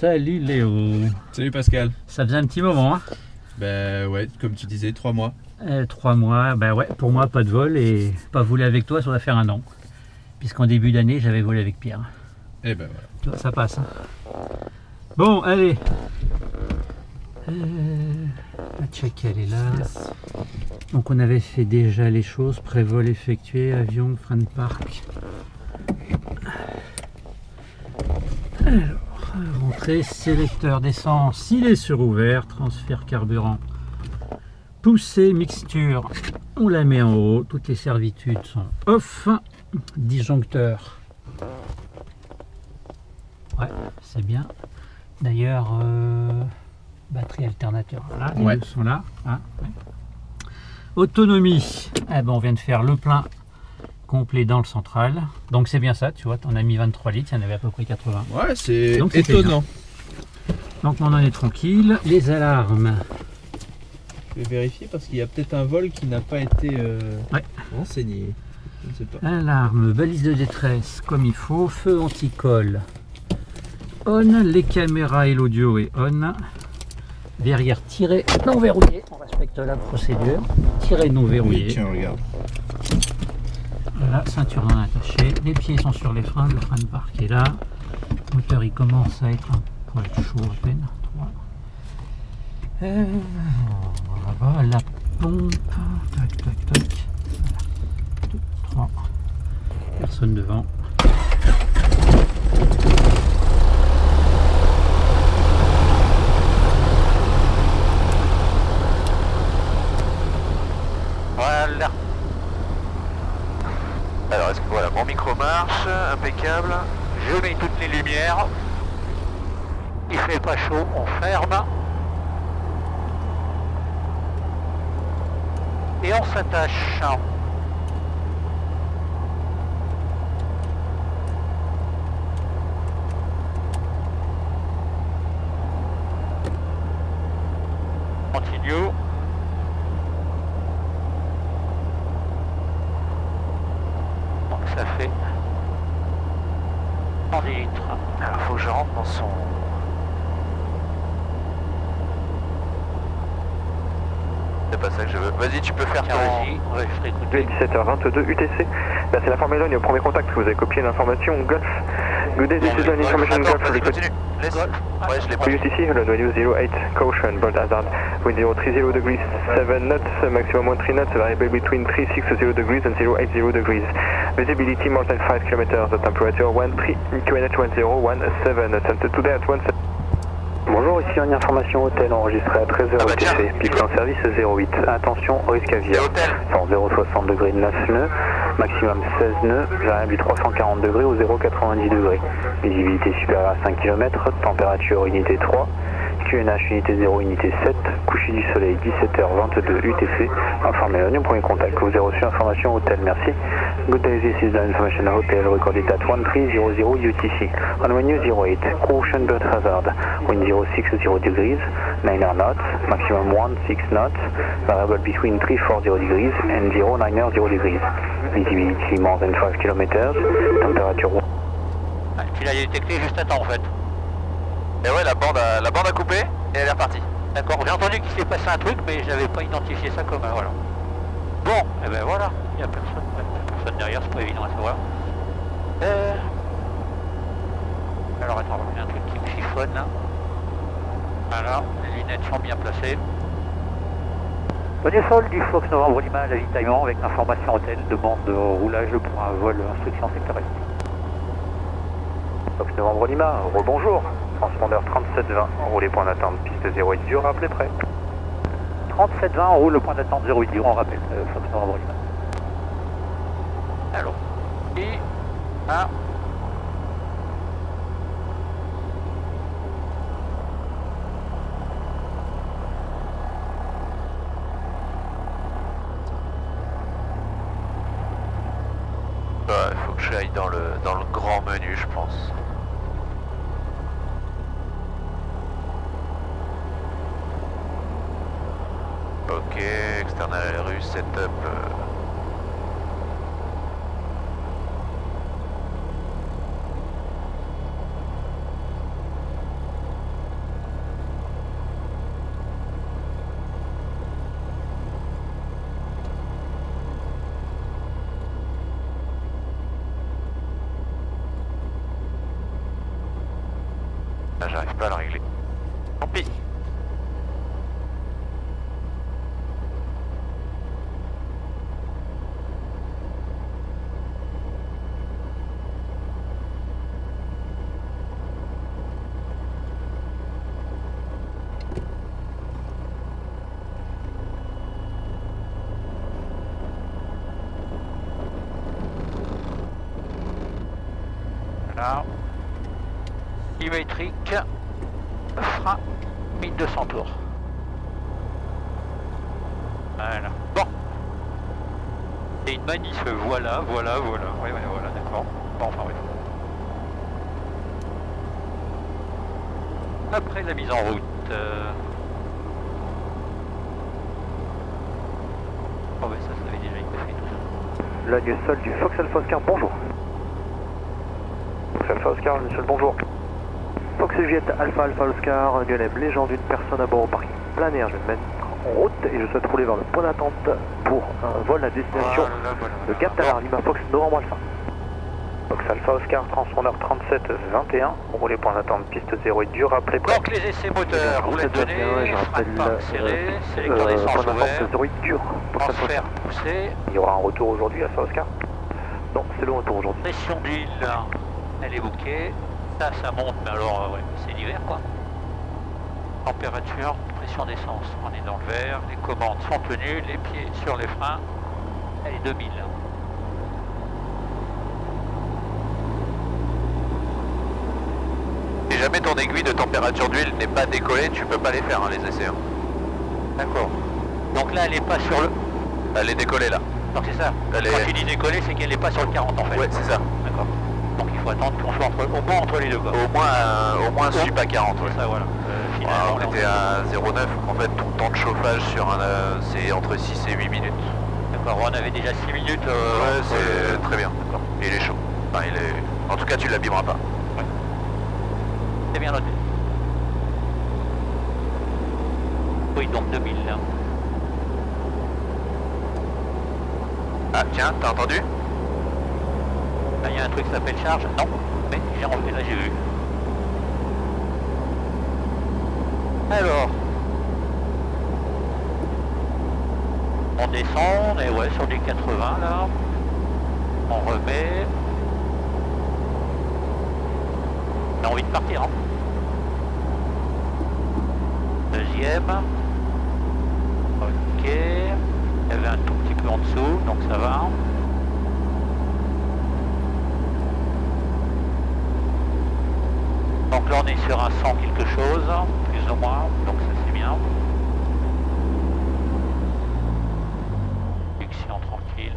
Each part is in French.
Salut Léo. Salut Pascal. Ça faisait un petit moment. Hein ben ouais, comme tu disais, trois mois. Euh, trois mois, ben ouais, pour moi pas de vol et pas voler avec toi, ça va faire un an. Puisqu'en début d'année, j'avais volé avec Pierre. Et ben voilà. Ça passe. Hein. Bon, allez. Euh, la check, elle est là. Donc on avait fait déjà les choses, prévol effectué, avion, frein de parc. Alors rentrée sélecteur d'essence, il est sur ouvert, transfert carburant, poussée, mixture, on la met en haut, toutes les servitudes sont off, disjoncteur, ouais, c'est bien, d'ailleurs, euh, batterie alternateur, voilà, ouais. sont là, hein. autonomie, eh ben, on vient de faire le plein complet dans le central. Donc c'est bien ça, tu vois, on a mis 23 litres, il y en avait à peu près 80. Ouais, c'est étonnant. Donc on en est tranquille. Les alarmes. Je vais vérifier parce qu'il y a peut-être un vol qui n'a pas été euh, renseigné. Alarme, balise de détresse comme il faut, feu anti-colle. On, les caméras et l'audio est on. Verrière tiré non verrouillé, on respecte la procédure. Tiré non verrouillé la ceinture non attachée, les pieds sont sur les freins, le frein de barre qui est là, le moteur il commence à être un poil chaud à peine. Euh, voilà, la pompe, tac tac tac, personne devant. Alors, est-ce que voilà, mon micro marche, impeccable. Je mets toutes les lumières. Il fait pas chaud, on ferme. Et on s'attache. Continue. extrêmement sombre. C'est pas ça que je veux. Vas-y, tu peux faire ton... Ouais, 17h22 UTC. Là, c'est la Formélone au premier contact. Vous avez copié l'information Golf. Good day, this is an information Attends, Golf. Vas-y, continue. Laisse. Ouais, je l'ai pas. UTC, London, 08, caution, bolt hazard. Wind 030 degrees, 7 knots, maximum 13 knots, variable between 360 degrees and 080 degrees. Visibility more than 5 km, the temperature 13 QNH 1017, attempted today at 17. Bonjour, ici une information hôtel enregistrée à 13h TC, en service 08. Attention, risque à via. Sans 0,60 degrés 9 nœuds, maximum 16 nœuds, variable du 340 degrés au 0,90 degrés. Visibilité supérieure à 5 km, température unité 3, QNH unité 0, unité 7, coucher du soleil 17h22 UTC, informé au premier contact. Vous avez reçu information hôtel, merci. Good day, this is the information hotel recorded at 1300 UTC. On menu 08, caution bird hazard, wind 060 degrees, 9 knots, maximum 16 knots, variable between 340 degrees and 090 degrees. Visibility more than 5 km, température... Ah, tu l'as détecté juste à temps en fait. Et ouais, la bande a, la bande a coupé et elle est repartie. D'accord, j'ai entendu qu'il s'est passé un truc, mais j'avais pas identifié ça comme un voilà. Bon, et ben voilà, il n'y a personne, personne derrière, c'est pas évident à savoir. Euh. Alors attends, il y a un truc qui me chiffonne là. Voilà, les lunettes sont bien placées. Bonne sol du Fox Novembre Lima à l'avitaillement avec l'information hôtel, demande de roulage pour un vol instruction secteur Fox Novembre Lima, rebonjour transpondeur 3720, les point d'attente, piste 08 dur, rappelez prêt. 3720, on roule le point d'attente 08 dur, on rappelle, euh, Fox Nord Allô. I, voilà, voilà, voilà. Oui, oui, voilà, d'accord. Bon, enfin, oui. Après la mise en route. euh, Oh, ben ça, ça avait déjà été fait. tout ça. Ligne sol du Fox Alpha Oscar, bonjour. Fox Alpha Oscar, monsieur, bonjour. Fox Juliette Alpha Alpha Oscar, légende d'une personne à bord au parking plein air. Je vais me mettre en route et je souhaite rouler vers le point d'attente pour un vol à destination Voilà, voilà, de. Gap Talar, Lima Fox, Novembre Alpha. Fox Alpha Oscar, transpondeur 3721, roulez point d'attente piste 0 et dur, rappelez prêt. Donc les essais moteurs, roulette donnée, 3721, je rappelle sélecteur d'essence ouvert, 0 et dur. Transfert poussé, Il y aura un retour aujourd'hui Alpha Oscar Non, c'est le retour aujourd'hui. pression d'huile, elle est bouquée, ça, ça monte, mais alors, euh, ouais, c'est l'hiver quoi. Température, pression d'essence, on est dans le vert, les commandes sont tenues, les pieds sur les freins, elle est 2000. Si jamais ton aiguille de température d'huile n'est pas décollée, tu peux pas les faire, hein, les essais. hein. D'accord. Donc là, elle est pas sur le... Elle est décollée là. Donc c'est ça, Elle quand est- tu dis décoller, c'est qu'elle n'est pas sur le 40 en fait. Ouais, c'est ça. D'accord. Donc il faut attendre qu'on soit entre, au moins entre les deux quoi. Au moins, au moins sup à 40. ouais. C'est ça, voilà. Finalement, on était à 0,9. En fait, ton temps de chauffage sur un, euh, c'est entre 6 et 8 minutes. D'accord, on avait déjà 6 minutes. euh, Ouais, c'est très bien. Et il est chaud. Enfin, il est... En tout cas, tu l'abîmeras pas. C'est bien noté. Oui, donc 2000 là. Ah, tiens, t'as entendu? Il y a un truc qui s'appelle charge. Non, mais j'ai là j'ai vu. Alors. On descend, on est ouais, sur du 80 là. On remet. On a envie de partir. Hein. Deuxième. Ok. Il y avait un tout petit peu en dessous, donc ça va. Donc là on est sur un 100 quelque chose, donc ça c'est bien. Succion tranquille.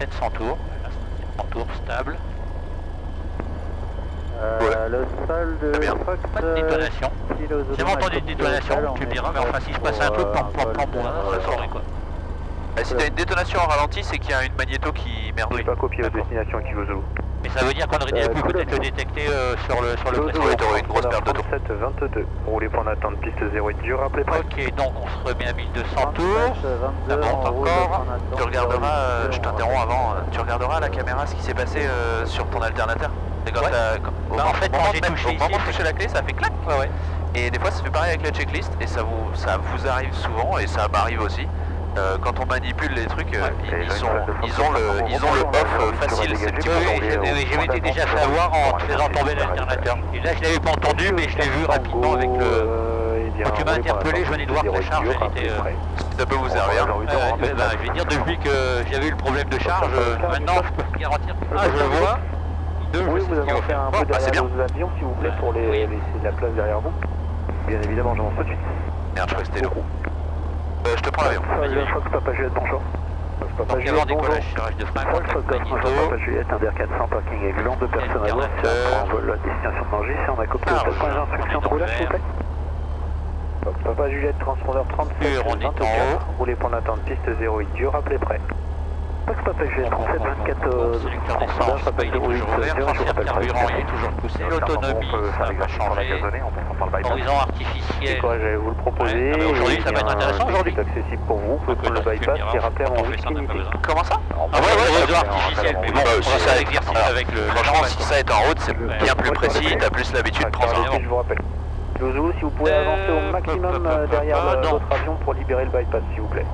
700 tours, là, 700 tours stable, Euh, le sol de bien. Fox. pas de euh, détonation. J'ai entendu une détonation, tu me diras, mais enfin s'il se passe un pam pam pam, vol, bon, ça saurait quoi. Eh, Si t'as une détonation en ralenti, c'est qu'il y a une magnéto qui merdouille. Pas copié la D'accord. destination Kilo Zulu. Mais ça veut dire qu'on aurait déjà Euh, pu peut-être le détecter euh, sur le sur le précédent. une grosse perte de tour. 37 22. Roulez point d'attente piste 0 et dur, rappelez prêt. Ok, donc on se remet à 1200 tours. Ça monte encore. Tu regarderas, euh, je t'interromps avant, tu regarderas à la caméra ce qui s'est passé sur ton alternateur. Bah, en fait, quand j'ai touché ici, de toucher la clé, ça fait clac. Et des fois, ça fait pareil avec la checklist et ça vous, ça vous arrive souvent et ça m'arrive aussi. Euh, quand on manipule les trucs, euh, Ouais. ils, ont, ils ont le, ils ont le off euh, facile, c'est petit Oui, bouton. oui, oui, je m'étais déjà fait avoir en faisant tomber l'alternateur. Et là, je l'avais pas entendu, mais je l'ai vu rapidement avec le... Euh, Quand tu m'as interpellé, je venais de voir piste charge, 0 et elle dur, était, euh, rappelez prêt. Si ça peut vous servir. bah, de Euh, eh ben, je vais dire, depuis que j'avais eu le problème de charge, euh, maintenant, je peux garantir que... Ah, je le vois. Deux, Oui, vous avez fait un Bon, peu bah, derrière avions, s'il vous plaît, pour les, Oui. laisser de la place derrière vous. Bien évidemment, j'avance tout de suite. Merde, je que c'était long. Euh, je te prends l'avion. Fox, Papa Juliette, bonjour. Papa tirage de frein, contact magnéto. Papa Juliette, un DR400, parking aiglon, deux personnes à bord, c'est un vol à destination de Mangis, et on a copié Ah, d'instruction de roulage, s'il vous plaît. Papa Juliette, transpondeur 37, Sûr, on est en 24, haut. roulez pour l'attente, piste 08, dur, rappelez prêt. Papa Juliette, 37, 24, euh, Sélecteur transpondeur, d'essence, Papa il est toujours 08, ouvert, dur, je transfert rappelle prêt. carburant, il est toujours poussé, l'autonomie, ça. Horizon artificiel. quoi, vous le proposer. Aujourd'hui, ça va être intéressant, aujourd'hui. C'est accessible pour vous, vous pouvez prendre le bypass et rappeler. Comment ça Ah ouais, ouais, horizon artificiel, mais bon, on si ça est- l'exercice alors, avec le... Franchement, si ça est en route, c'est bien plus précis, t'as plus l'habitude de prendre ça. je vous rappelle. Louzou, si vous pouvez Euh, avancer au maximum euh, derrière votre avion pour libérer le bypass, s'il vous plaît.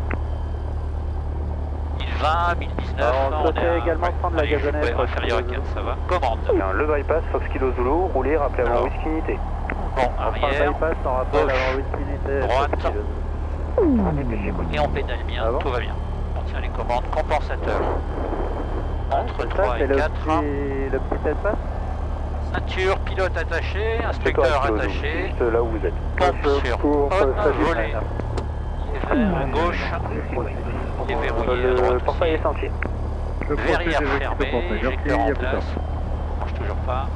1020, 1019, Alors, on on souhaitait également prendre la gazonnette, inférieur à que- 15, ça va. Commande. Bien, le bypass, Fox Kilo Zulu, roulez, rappelez avant whisky unité. Bon, arrière, bypass, on rappelle gauche, avant whisky unité. droite. Et on pédale bien, Ah bon tout va bien. On tient les commandes, compensateur. Entre C'est 3 ça, et c'est le 4, petit, le petit espace ceinture, pilote attaché, inspecteur attaché, juste là où vous êtes. pompe sur Pour, haute, volet, vers à gauche, verrouillé à Le droite portail est aussi. sentier. Verrière fermée, éjecteur en place, marche toujours pas.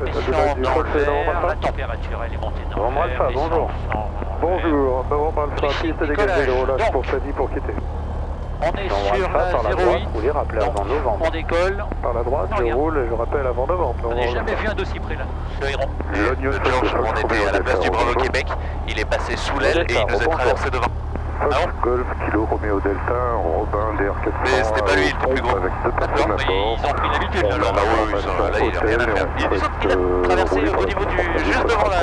Pression d'envers, la température elle est montée Bon, d'envers, Alpha, l'essence bonjour. en- Bonjour, Baron piste dégagée roulage Donc. pour Freddy pour quitter. On est Dans sur Alpha, par la la droite, 08, roulez, rappelez donc avant novembre. on décolle. Par la droite, Non, je roule et je rappelle avant novembre. On n'a jamais vu un dossier près là, le héron. Le George, on était à la place du Bravo Québec, il est passé sous l'aile et il nous a traversé devant. Fox Ah Golf, Kilo Romeo Delta, Robin DR400. Mais c'était pas lui, le plus gros. Avec deux personnes à mais bord. ils ont pris l'habitude là, ça, là, il a rien à faire. Il est Il a traversé au niveau du, juste devant la,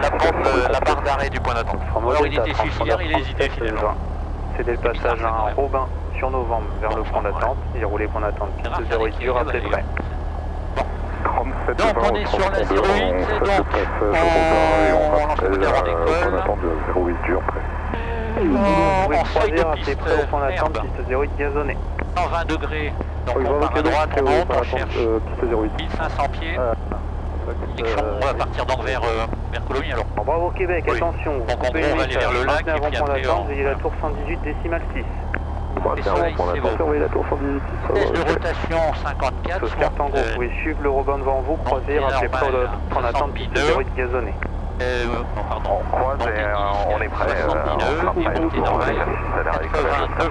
la bande, de- la barre d'arrêt du point d'attente. Ou alors il était suicidaire, il a hésité finalement. C'était le passage à un Robin sur novembre vers le point d'attente. Il roulait point d'attente. C'est rare Piste qu'il y en ait 08 qui dur, on est sur la 08, donc on, on décolle, 08 dur prêt. en, Oui, en seuil de croisière, piste, c'est prêt au point d'attente, herbe, piste 08 gazonné. 120 degrés, donc Oui, on Bravo part à Québec, droite, c'est on au monte, point on d'attente, cherche euh, Piste 08. 1500 pieds, Ah, direction, on va partir donc vers, euh, vers Colomiers alors. Bravo Québec, Oui. attention. Donc, en on va aller vers le lac, et puis après, on- la tour 118 décimale 6. Et ça, il c'est beau. Surveillez la tour 118, ça Vitesse va, de rotation 54, Sauce carte en gros, vous pouvez suivre le Robin devant vous, croiser, rappelez près de point d'attente, piste 62. 08 gazonné. Euh, pardon, On croise et, euh, on est prêt, euh, 70 on sera prêt. et montée normale, Ça a l'air 82.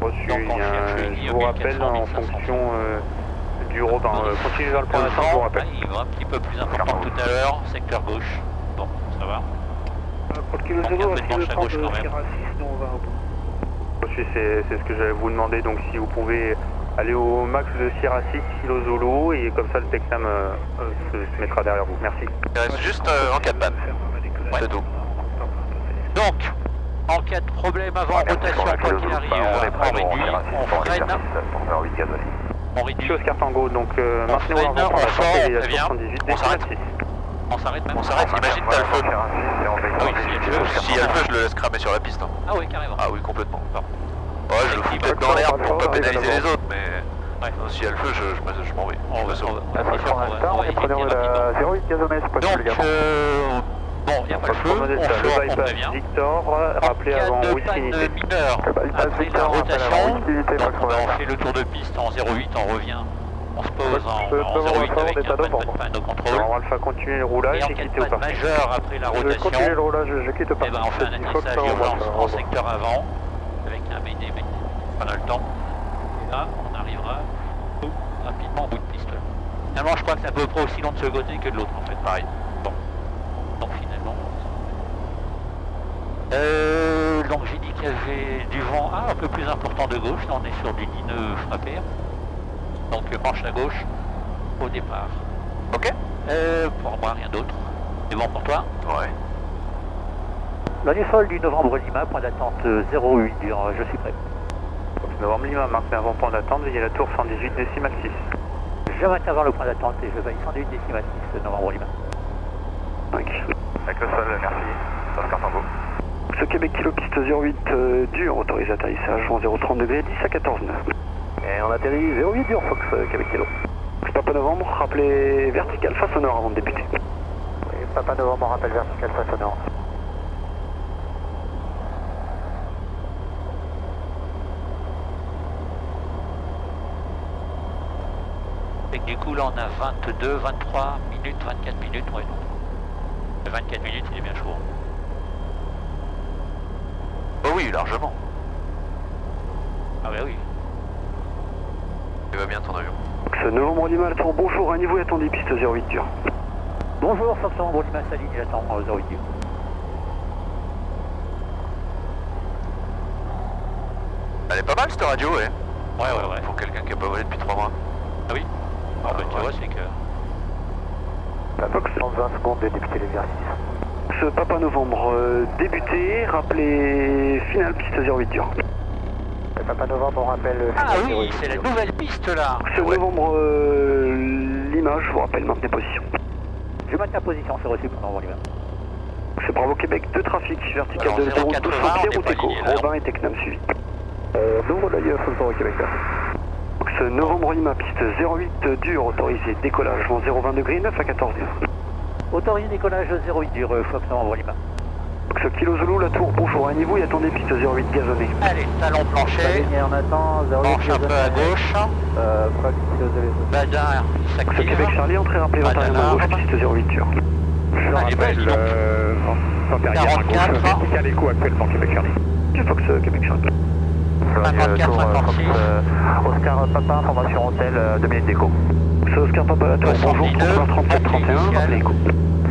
Reçu, Donc, on une je vous rappelle 1400, en fonction euh, du Robin. Euh, continuez vers le point d'attente, je vous rappelle. il un petit peu plus important tout à l'heure, secteur gauche. Bon, ça va. Pour le kilo Donc, zéro, un peu de est-ce qu'il manche veut à prendre gauche, le quand même. Sierra 6, nous, on va c'est ce que j'allais vous demander. Donc, si vous pouvez aller au max de Sierra 6, kilo Zolo, et comme ça, le Texam euh, euh, se, se mettra derrière vous. Merci. Il reste juste euh, en cas de panne. C'est tout. Donc, en cas de problème avant rotation, quoi qu'il arrive, on réduit, on freine, on réduit, Chose carte en go, donc euh, On freine, on pour la sort, sortie et on la prévient. 78 On s'arrête. décimale 6. on s'arrête même. On s'arrête, imagine t'as le feu. Ah oui, y a le feu, je le laisse cramer sur la piste. hein. Ah oui, carrément. Ah oui, complètement. Ouais, je le fous peut-être dans l'air pour pas pénaliser les autres, mais Ouais. non, s'il y a le feu, je, je, je m'en vais. On va, Je on me va, sauve. on va, faire, on va, éviter rapidement. 08 gazonné, c'est pas Donc, euh, bon, il n'y a pas le feu, on prévient. Victor, rappelez avant de whisky panne unité. bypass après la rotation, donc on, fait le tour de piste en 08, on revient, on se pose en, Je peux en pas voir 08 encore, avec un pas de panne au Alors, contrôle. on va continuer le Et roulage et de panne parking. majeure après la Je continuer le roulage, je quitte au eh ben, parking. on fait un atterrissage remonte, en secteur avant, un BD, mais on a le temps. Et là, on arrivera rapidement au bout de piste. Finalement, je crois que c'est à peu près aussi long de ce côté que de l'autre, en fait, pareil. Bon. Donc finalement... Euh, donc j'ai dit qu'il y avait du vent ah, un peu plus important de gauche, là on est sur du Nine frappé. Donc penche à gauche au départ. Ok Euh, pour moi, rien d'autre. C'est bon pour toi? Ouais. L'année folle du novembre Lima, point d'attente 08 dur, je suis prêt. Novembre Lima, marque avant point d'attente, veuillez la tour 118 décimale 6. Je maintiens vers le point d'attente et je veille 108 décimale 6 novembre Lima. Avec Avec le sol, merci. Sur le carton go. Ce Québec Kilo piste 08 euh, dur, autorisé atterrissage en 030 degrés, 10 à 14 nœuds. Et on atterrit 08 dur, Fox euh, Québec Kilo. Papa Novembre, rappelez vertical face au nord avant de débuter. Oui, Papa Novembre, rappelle vertical face au nord. Et que du coup là on a 22, 23 minutes, 24 minutes, ouais non. Le 24 minutes il est bien chaud. Oh oui, largement. Ah bah oui. Il va bien ton avion. Ce novembre Lima, tour, bonjour, à niveau attendez, piste 08 dur. Bonjour, Foxon, bon Lima Saline, j'attends euh, 08. Elle est pas mal cette radio, ouais. Ouais ouais ouais. Pour quelqu'un qui a pas volé depuis 3 mois. Ah oui Ah bah tu vois c'est que... La Fox 120 secondes de débuter l'exercice. Ce Papa Novembre, euh, débuté, rappelez finale piste 08 dur. Papa Novembre, on rappelle Ah oui, c'est la nouvelle piste là Ce novembre, euh, je vous rappelle, maintenez position. Je maintiens la position, c'est reçu pendant mon Lima. C'est Bravo Québec, deux trafics, vertical de 0 080, 200 on pieds, route. Robin et Tecnam suivi. Euh, Novembre l'œil, Bravo Québec là. Novembre Lima, piste 08 dur, autorisé, décollage, vent 020 degrés, 9 à 14 dur. Autorisé décollage 08 dur, euh, Fox Novembre Lima. Ce Kilo Zulu, la tour, bonjour à niveau, et attendez piste 08 gazonné. Allez, talon plancher, on attend, penche un peu à gauche, Euh, Fox Kilo Zulu. s'active. Québec Charlie, entrée rappelée 21 à gauche, piste 08 dur. Je rappelle, euh, derrière, à gauche, 44. vertical écho actuellement, Québec Charlie. Fox euh, Québec Charlie. 54, 56. Oscar Papa, information hôtel, 2 minutes d'écho. C'est Oscar Papa, la tour, bonjour, 72, 37 31, initial. rappelez écho.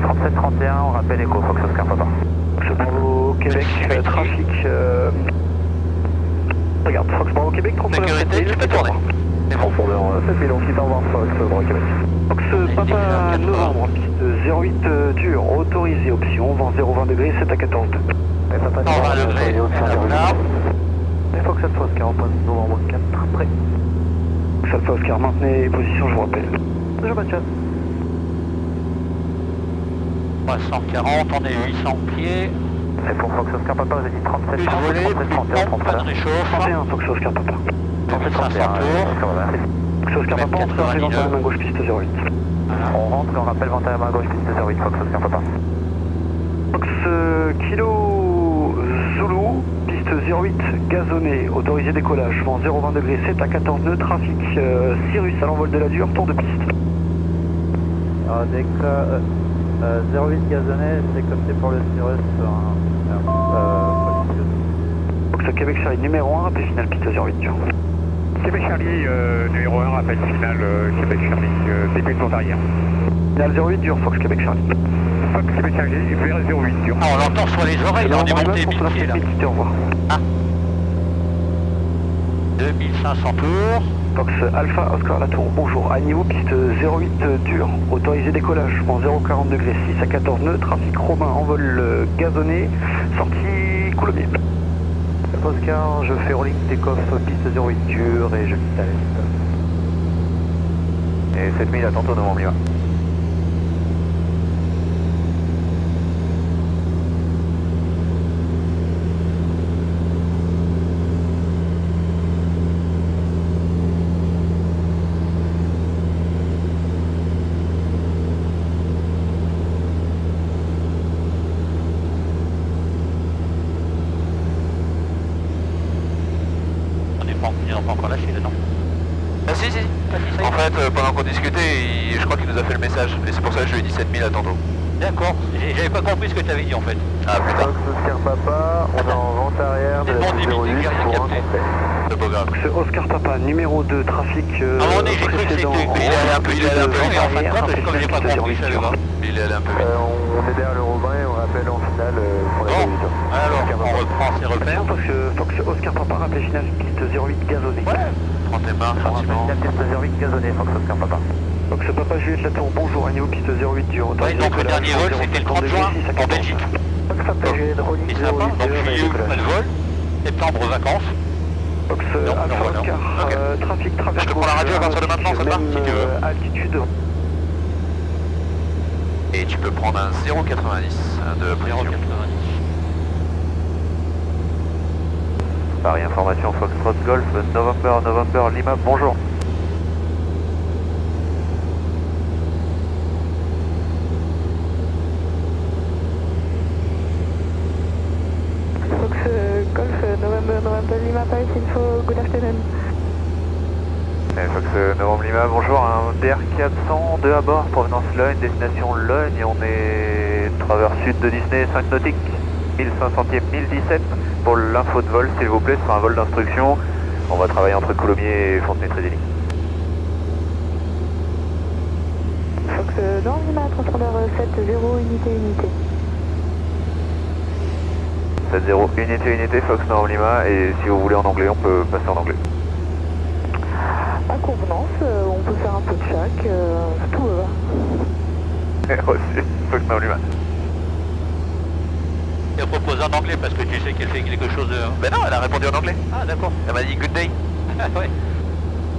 37 31, on rappelle écho, Fox Oscar Papa. Fox Bravo Québec, euh, trafic. euh, Regarde, Fox Bravo Québec, contrôleur Sécurité, 7000, tu peux tourner. Profondeur 7000, on quitte, au revoir, Fox Bravo Québec. Fox Papa Novembre, piste 08 euh, dur, autorisé, option, vent 020 degrés, 7 à 14 2. Papa 120 degrés, Fox Alpha Oscar, point novembre 4, prêt. Fox Alpha Oscar, maintenez position, je vous rappelle. De chat. 340, on est 800 pieds, C'est pour Fox Oscar Papa, vous avez dit 37 plus 30, volé, 37 plus 31, pompe, pas de 31. réchauffe. 31, Fox Oscar Papa. 37 500 tours. Fox Oscar Papa, on se fait 21 main gauche, piste 08. On rentre et on rappelle 21 main gauche, piste 08, Fox Oscar Papa. Fox Kilo Zulu, 08, gazonné, autorisé décollage, vent 020 degrés, 7 à 14 nœuds, trafic euh, Cyrus à l'envol de la dure, tour de piste. Alors, dès que euh, euh, 08 gazonné, c'est comme c'est pour le Cirrus. Euh, euh, Fox Québec Charlie numéro 1, rappel final piste 08 dur. Québec Charlie, euh, numéro 1, rappel final, euh, Québec Charlie, euh, début de arrière. Final 08 dur, Fox Québec Charlie. Fox Québec Charlie, vers 08 dur. Ah, on l'entend sur les oreilles, on est monté 1000 pieds là. au revoir. 2500 tours. Fox Alpha Oscar Latour, bonjour. À niveau piste 08 dur, autorisé décollage, vent 040 degrés, 6 à 14 nœuds, trafic romain, envol euh, gazonné, sortie Coulommiers. Oscar, je fais rolling take-off piste 08 dur et je quitte à l'est. Et 7000 à tantôt devant Lima. On n'est pas, ils n'ont pas encore lâché dedans. Ah si, si. Ah, si, ça y est. En fait, euh, pendant qu'on discutait, il- je crois qu'il nous a fait le message. Et c'est pour ça que je lui ai dit 7000 à tantôt. D'accord, J'ai- j'avais pas compris ce que tu avais dit en fait. Ah, plus tard. Oscar Papa, on est en vente arrière de la Bon, piste 08 j'ai rien pour un capté. C'est pas grave. C'est Oscar Papa, numéro 2, trafic euh, À un moment donné, j'ai cru que c'était précédent. que Il est allé un peu, il est allé un peu Mais vite. en fin de compte, comme j'ai pas compris, je savais pas. Il est allé un peu vite. on est derrière le Robin et on rappelle en finale pour Bon, alors on reprend ses repères. Fox, Fox Oscar Papa, rappel final piste 08 gazonné. Ouais, Gentiment. piste 08 gazonné, Fox Oscar Papa. Fox Papa Juliette Latour, bonjour, à niveau piste 08 dur. Ouais, donc le dernier vol c'était le 30 juin en Belgique. Fox Papa Juliette, rolling Et sympa, 08 donc juillet, de vol. Septembre, vacances. Fox Non, Alpha. Oscar, euh, trafic travers Je te prends la radio à partir de maintenant, ça te va, si tu veux. euh, altitude. Et tu peux prendre un 0,90 de précision. 0,90. Paris Information Foxtrot Golf, November, November, Lima, bonjour. Fox uh, Golf uh, November November Lima Paris Info, good afternoon. Fox euh, Novembre Lima, bonjour, un DR400, 2 à bord, provenance Logne, destination Logne, on est travers sud de Disney, 5 nautiques, 1500e, 1017, pour l'info de vol s'il vous plaît, ce sera un vol d'instruction, on va travailler entre Coulommiers et Fontenay-Trésilly. Fox euh, Nord Lima, transpondeur 7, 0, unité, unité. 7-0, unité, unité, Fox Nord Lima, et si vous voulez en anglais, on peut passer en anglais. À convenance, euh, on peut faire un peu de chaque, euh, tout va. Reçu, Fox Nord Lima. Propose en anglais parce que tu sais qu'elle fait quelque chose de... Ben non, elle a répondu en anglais. Ah d'accord. Elle m'a dit good day. ouais.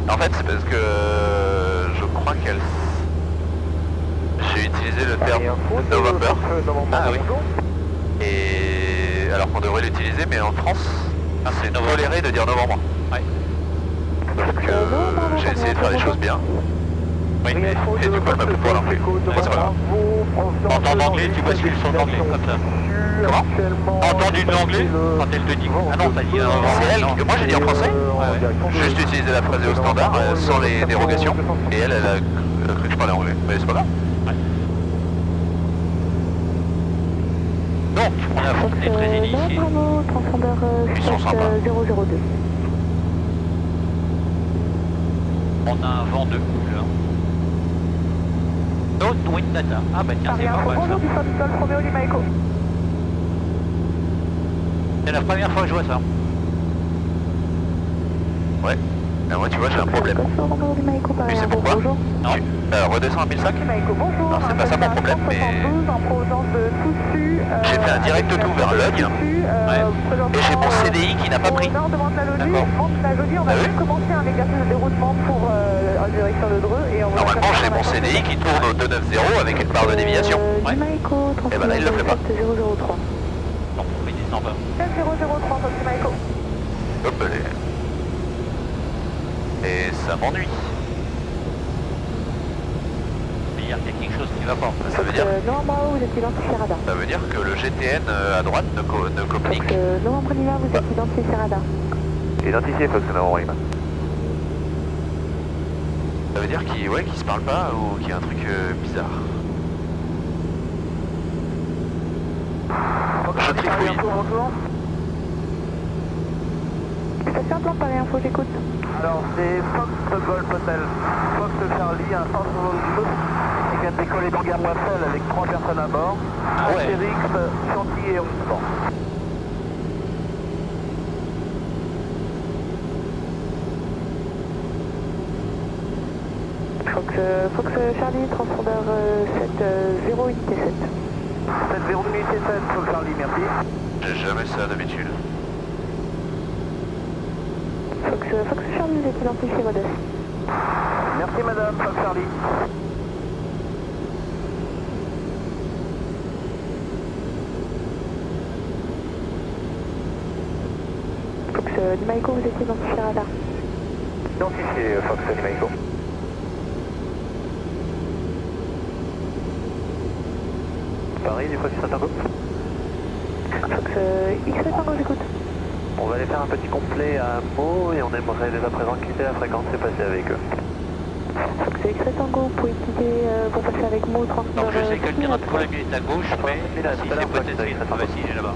En fait, c'est parce que euh, je crois qu'elle. J'ai utilisé le terme November. Ah oui. Et alors qu'on devrait l'utiliser, mais en France, Ah, c'est c'est toléré de dire novembre. Ouais. Donc euh, j'ai essayé de faire les choses bien. Oui, mais... Et du coup, elle m'a pris pour l'anglais. Ouais, C'est pas grave. Entendre l'anglais, tu vois ce qu'ils sont d'anglais, comme ça. Comment Entendu de l'anglais, quand elle te dit... Ah non, t'as dit... euh, C'est elle non. que moi j'ai dit en français. Ouais, ouais. Juste utiliser la phrase au standard, euh, sans les dérogations. Et elle, elle a, cru que je parlais anglais. Mais c'est pas grave. Donc, on a Fontenay très euh, Nord, ici. Euh, Ils sont 7, sympas. euh, 002. On a un vent de couleur. Don't wind data. Ah bah tiens, c'est pas mal ça. C'est la première fois que je vois ça. Ouais. Ben moi, tu vois, j'ai un problème. Tu sais pourquoi. Non Euh, redescends à 1005. Lima Echo, bonjour. Alors, c'est pas ça mon problème, mais- euh, J'ai fait un direct tout vers. Toussus, euh, Ouais. Et j'ai mon euh, CDI qui n'a pas pris. D'accord. Ah oui euh, la direction de Dreux et on va j'ai mon. CDI qui tourne au 290 avec une barre de déviation. Euh, Ouais. Echo, Eh ben là, il le fait pas. 003. Non, il descend pas. 003, Fox Lima Echo. Hop, allez. Et ça m'ennuie. Mais il y a quelque chose qui va pas. Ça veut dire, Euh, Novembre, vous êtes identifié radar. ça veut dire que le GTN euh, à droite ne, co- ne euh, Novembre Lima, vous êtes identifié radar. Identifié Fox Nord Lima. Ça veut dire qu'il ouais, qu'il se parle pas ou qu'il y a un truc euh, bizarre. Je trifouille. Station plan Paris Info, j'écoute. Alors c'est Fox Golf Hotel, Fox Charlie, un 172 qui vient de décoller dans Gare Moisselle avec trois personnes à bord. Ah ouais. Astérix, Chantilly et. Fox, euh, Fox euh, Charlie, transpondeur euh, 7, euh, 0 unité 7. 7 0 unité 7 Fox Charlie, merci. J'ai jamais ça d'habitude. Fox, euh, Fox Charlie, vous êtes identifié modeste. Merci madame, Fox Charlie. Fox euh, Lima Echo, vous êtes identifié radar. Identifié euh, Fox Lima Paris, du Fox Tango. Fox euh, X-Ray Tango, j'écoute. On va aller faire un petit complet à Meaux et on aimerait dès à présent quitter la fréquence et passer avec eux. Fox X-Ray Tango, vous pouvez quitter euh, pour passer avec moi au Donc transpondeur je sais que le pirate Columbia est à gauche, mais si c'est peut-être une ça si, j'ai là-bas.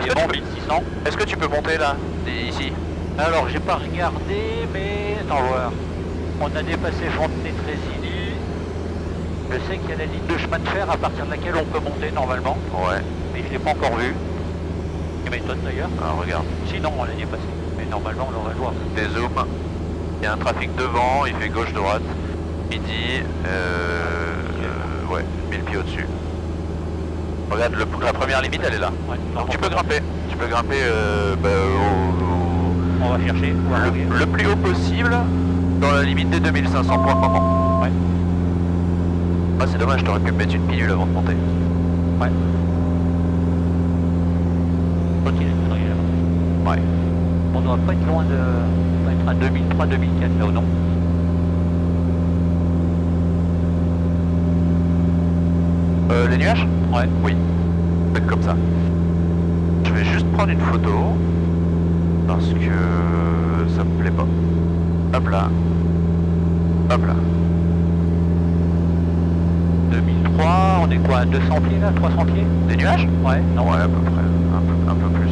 C'est bon, 1600. Est-ce que tu peux monter là Ici? Alors j'ai pas regardé, mais attends voir. On a dépassé Fontenay-Trésilly. Je sais qu'il y a la ligne de chemin de fer à partir de laquelle on peut monter normalement, Ouais. mais je l'ai pas encore vu. Il m'étonne d'ailleurs. Alors regarde, Sinon on l'a dépassé. Mais normalement on l'aurait des zooms. Il y a un trafic devant, il fait gauche-droite. Midi, euh, euh, ouais, 1000 pieds au-dessus. Regarde, le- la première limite, elle est là. Ouais, Donc tu peux grimper. Tu peux grimper euh, bah, au- On va chercher. le, le plus haut possible dans la limite des 2500 points par moment. Ah, c'est dommage, t'aurais pu me mettre une pilule avant de monter. Ouais. Continue. Ouais. On doit pas être loin de. On doit être à 2003, 2004 là ou non? Euh, les nuages? Ouais. Oui. Faites comme ça. Je vais juste prendre une photo. Parce que ça me plaît pas. Hop là. Hop là. 2003, on est quoi à 200 pieds là 300 pieds? Des nuages? Ouais, non, Ouais, à peu près. Un peu, un peu plus.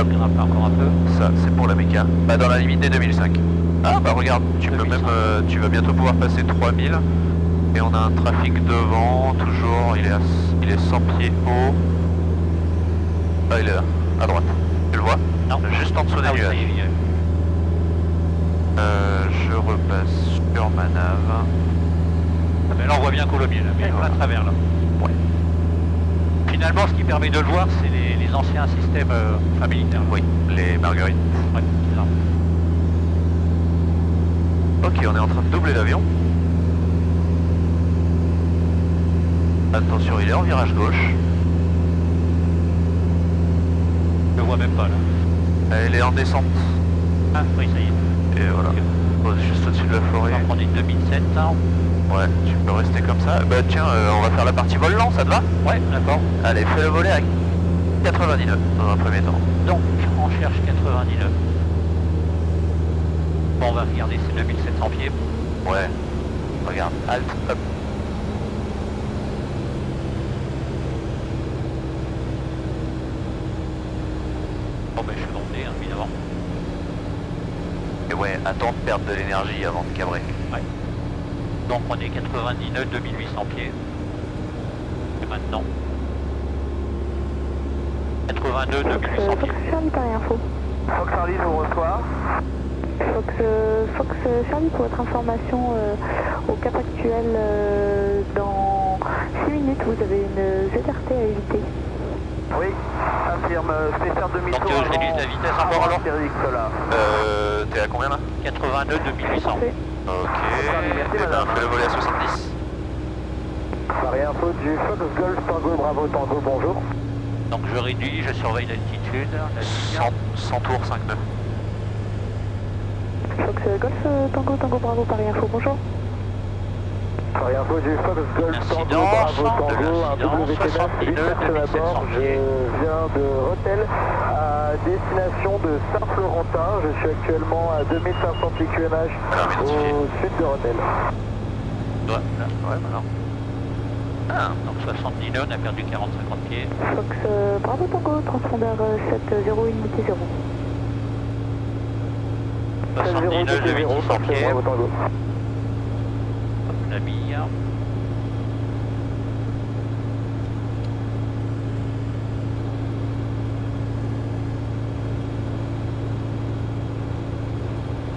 hop, grimpe encore un peu. Ça, c'est pour la méca. Bah, dans la limite des 2005. Ah, bah regarde, tu peux 2005. même. euh, tu vas bientôt pouvoir passer 3000. Et on a un trafic devant, toujours. Il est, à, il est 100 pieds haut. Ah, il est là, à droite. Tu le vois? Non. Juste en dessous des Ah nuages. Euh, je repasse sur ma nave. Ah, mais là on voit bien Colomiers, là, mais à travers là. Ouais. Finalement, ce qui permet de le voir, c'est les, les anciens systèmes euh, enfin, militaires. Oui, les marguerites. Ouais. Ok, on est en train de doubler l'avion. Attention, il est en virage gauche. Je le vois même pas là. Elle est en descente. Ah oui, ça y est. Et voilà. Oh, Juste au-dessus de la forêt. On est 2007, hein. Ouais, tu peux rester comme ça. Bah tiens, euh, on va faire la partie vol lent, ça te va? Ouais, d'accord. Allez, fais le volet à 99 dans un premier temps. Donc, on cherche 99. Bon, on va regarder, c'est 2700 pieds. Ouais. Regarde, halt, hop. Bon, ben, je suis monté, hein, évidemment. Et ouais, attends de perdre de l'énergie avant de cabrer. Donc, on est 99, 2800 pieds. Et maintenant 82, Fox, 2800 euh, pieds. Fox Charlie, Paris Info. Fox Charlie, je vous reçois. Fox, euh, Fox euh, Charlie, pour votre information, euh, au cap actuel, euh, dans 6 minutes, vous avez une ZRT à éviter. Oui, affirme, je vais faire demi-tour Donc, euh, je réduis la vitesse encore, alors. Euh, t'es à combien là? 82, 2800. Parfait. Ok. Ben, fais le volet à 70. Paris Info du Fox Golf Tango Bravo Tango, bonjour. Donc, je réduis, je surveille l'altitude. la ligne. 100, 100 tours, 5 nœuds. Fox Golf Tango Tango Bravo Paris Info, bonjour. Paris Info du Fox Golf Tango Bravo Tango, un l'incidence, WT9, 69, 8 personnes à bord. 2700 Je viens de Rotel destination de Saint-Florentin. Je suis actuellement à 2500 pieds QNH Alors, identifié. au sud de Rotel. Ouais, là, ouais, voilà. Ah, donc 79, on a perdu 40-50 pieds. Fox euh, Bravo Tango, transpondeur euh, 70 unité 0. 79, 2800 pieds. Bravo Tango. Hop, la bille.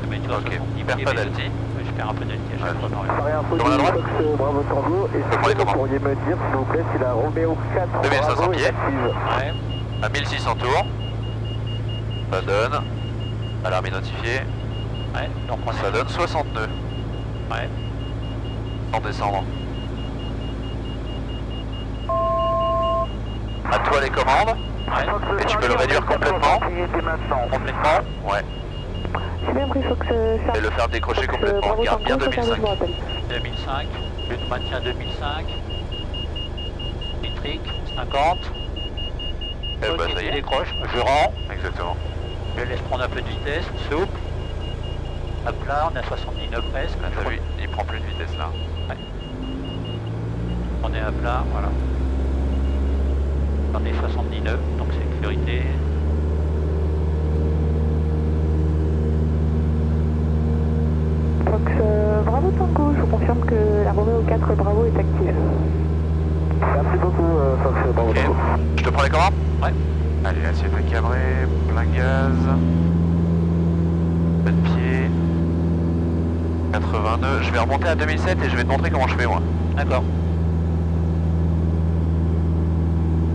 Mais tu vois, Ok, 70 perds pas d'alti. je- perds un peu d'alti à chaque Ouais. fois. Paris Info Sur la droite Bravo Tango. Et prends les si vous commandes. pourriez me dire, s'il vous plaît, si la Romeo 4 2500 Bravo est pieds. active. Ouais, À 1600 tours. Ça donne. Alarme identifiée. ouais, donc on Ça donne 60 nœuds. Ouais, En descendant. À toi les commandes. ouais, Et tu peux le réduire complètement. complètement. Ouais. Et le faire décrocher complètement. Garde bien Tango, 2005. je vous rappelle. 2005, but maintien 2005. Nitrique, 50. Eh Ok, bah ça y il est. décroche, je rends, Exactement. je laisse prendre un peu de vitesse, souple. Hop là, on est à 79 presque. Ah, T'as vu, il prend plus de vitesse là. On est à plat, voilà. On est 79, donc sécurité. Fox euh, Bravo Tango, je vous confirme que la Romeo 4 Bravo est active. Merci beaucoup, euh, Fox Bravo. Je te prends les commandes Ouais. Allez, assiette à cabrer, plein gaz. Pas de pied. 82. Je vais remonter à 2007 et je vais te montrer comment je fais moi. D'accord.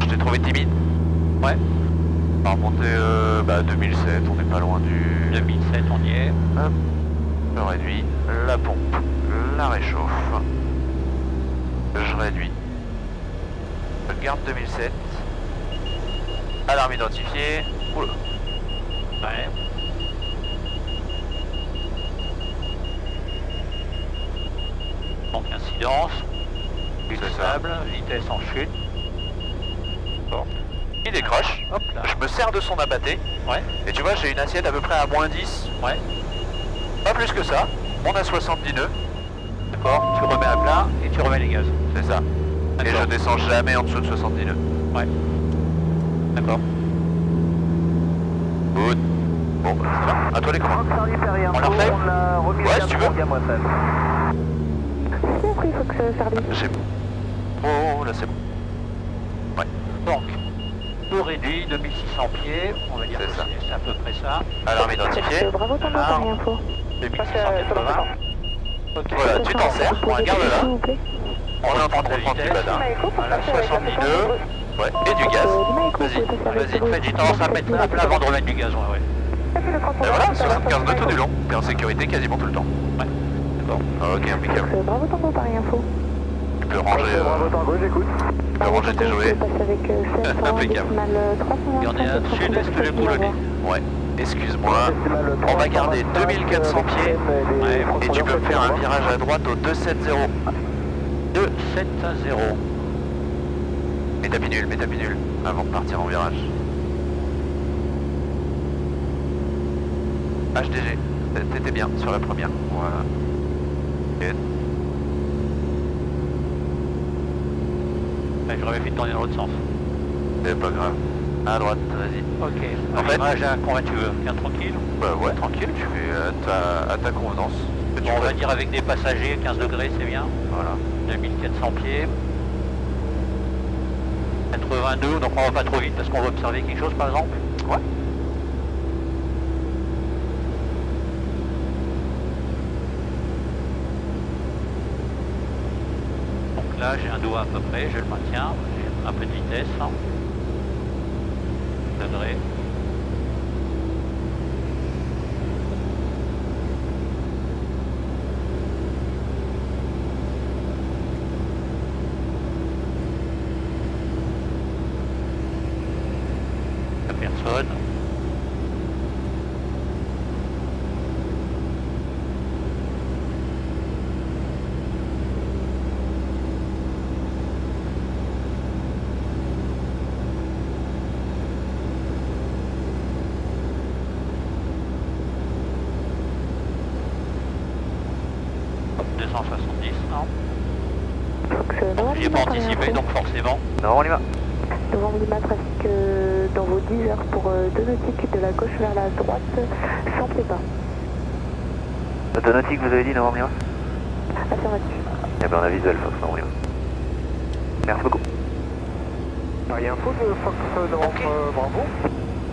Je t'ai trouvé timide. Ouais. On va remonter euh, bah, 2007, on n'est pas loin du... 2007, on y est. Hop, je réduis la pompe, la réchauffe. Réduis. Je garde 2007. Alarme identifiée. Oula. Ouais. Donc incidence, stable, vitesse en chute. Bon. Il décroche. Hop là. Je me sers de son abatté. Ouais, Et tu vois, j'ai une assiette à peu près à moins 10. ouais. Pas plus que ça. On a 70 nœuds. D'accord, tu remets à plat tu remets les gaz. C'est ça. Et je descends jamais en dessous de 70 nœuds. D'accord. Good. Bon, bah, ça va. À toi les commandes. On la refait Ouais, si tu veux. C'est pris Fox Charlie. J'ai... Oh, là c'est bon. Donc, tout réduit, 2600 pieds, on va dire C'est que ça. c'est c'est à peu près ça. Alarme identifiée. Bravo Tango Ah. Info. 2680. Voilà, tu t'en sers. On regarde là. On est en train de la reprendre du badin. Voilà, 70 nœuds. Ouais, et du gaz. Vas-y, vas-y, fais j'ai tendance à mettre à plat avant de remettre du gaz, ouais, ouais. Et voilà, 75 nœuds tout du long. T'es en sécurité quasiment tout le temps. Ouais, d'accord. Ah, ok, impeccable. Euh, Bravo Tango Paris Info. Tu peux ranger, euh, Tango, j'écoute. tu peux ranger tes jouets. Vous passez avec euh, 700 Impeccable. décimal euh, 325 Et on est à sud-est de Boulonnais. Ouais, excuse-moi. On va garder 2400 pieds. Et tu peux faire un virage à droite au 270. 2, 7 à 0. Mets tapis nul, mets tapis nul. Avant de partir en virage. HDG. T'étais bien sur la première. Voilà. Ok. Ouais, J'aurais fait de tourner dans l'autre sens. C'est pas grave. À droite, vas-y. Ok. En fait- à combien tu veux Bien tranquille Bah ouais, tranquille, tu fais à ta, à ta convenance. Bon, on va dire avec des passagers, 15 degrés, c'est bien. Voilà. 2400 pieds. 82, donc on va pas trop vite parce qu'on va observer quelque chose par exemple. Ouais. Donc là j'ai un doigt à peu près, je le maintiens, j'ai un peu de vitesse. hein. Degré. La personne. Hop, 270, non Fox euh, Novembre J'ai Lima pas Paris anticipé Info. donc forcément. Non, on y va. Novembre Lima trafic euh, dans vos 10 heures pour euh, deux nautiques de la gauche vers la droite sans prépa. De nautique, vous avez dit, va Affirmatif. Eh ben, on a visuel, Fox, non, on y va. Merci beaucoup. Paris Info de Fox Novembre, euh, bravo.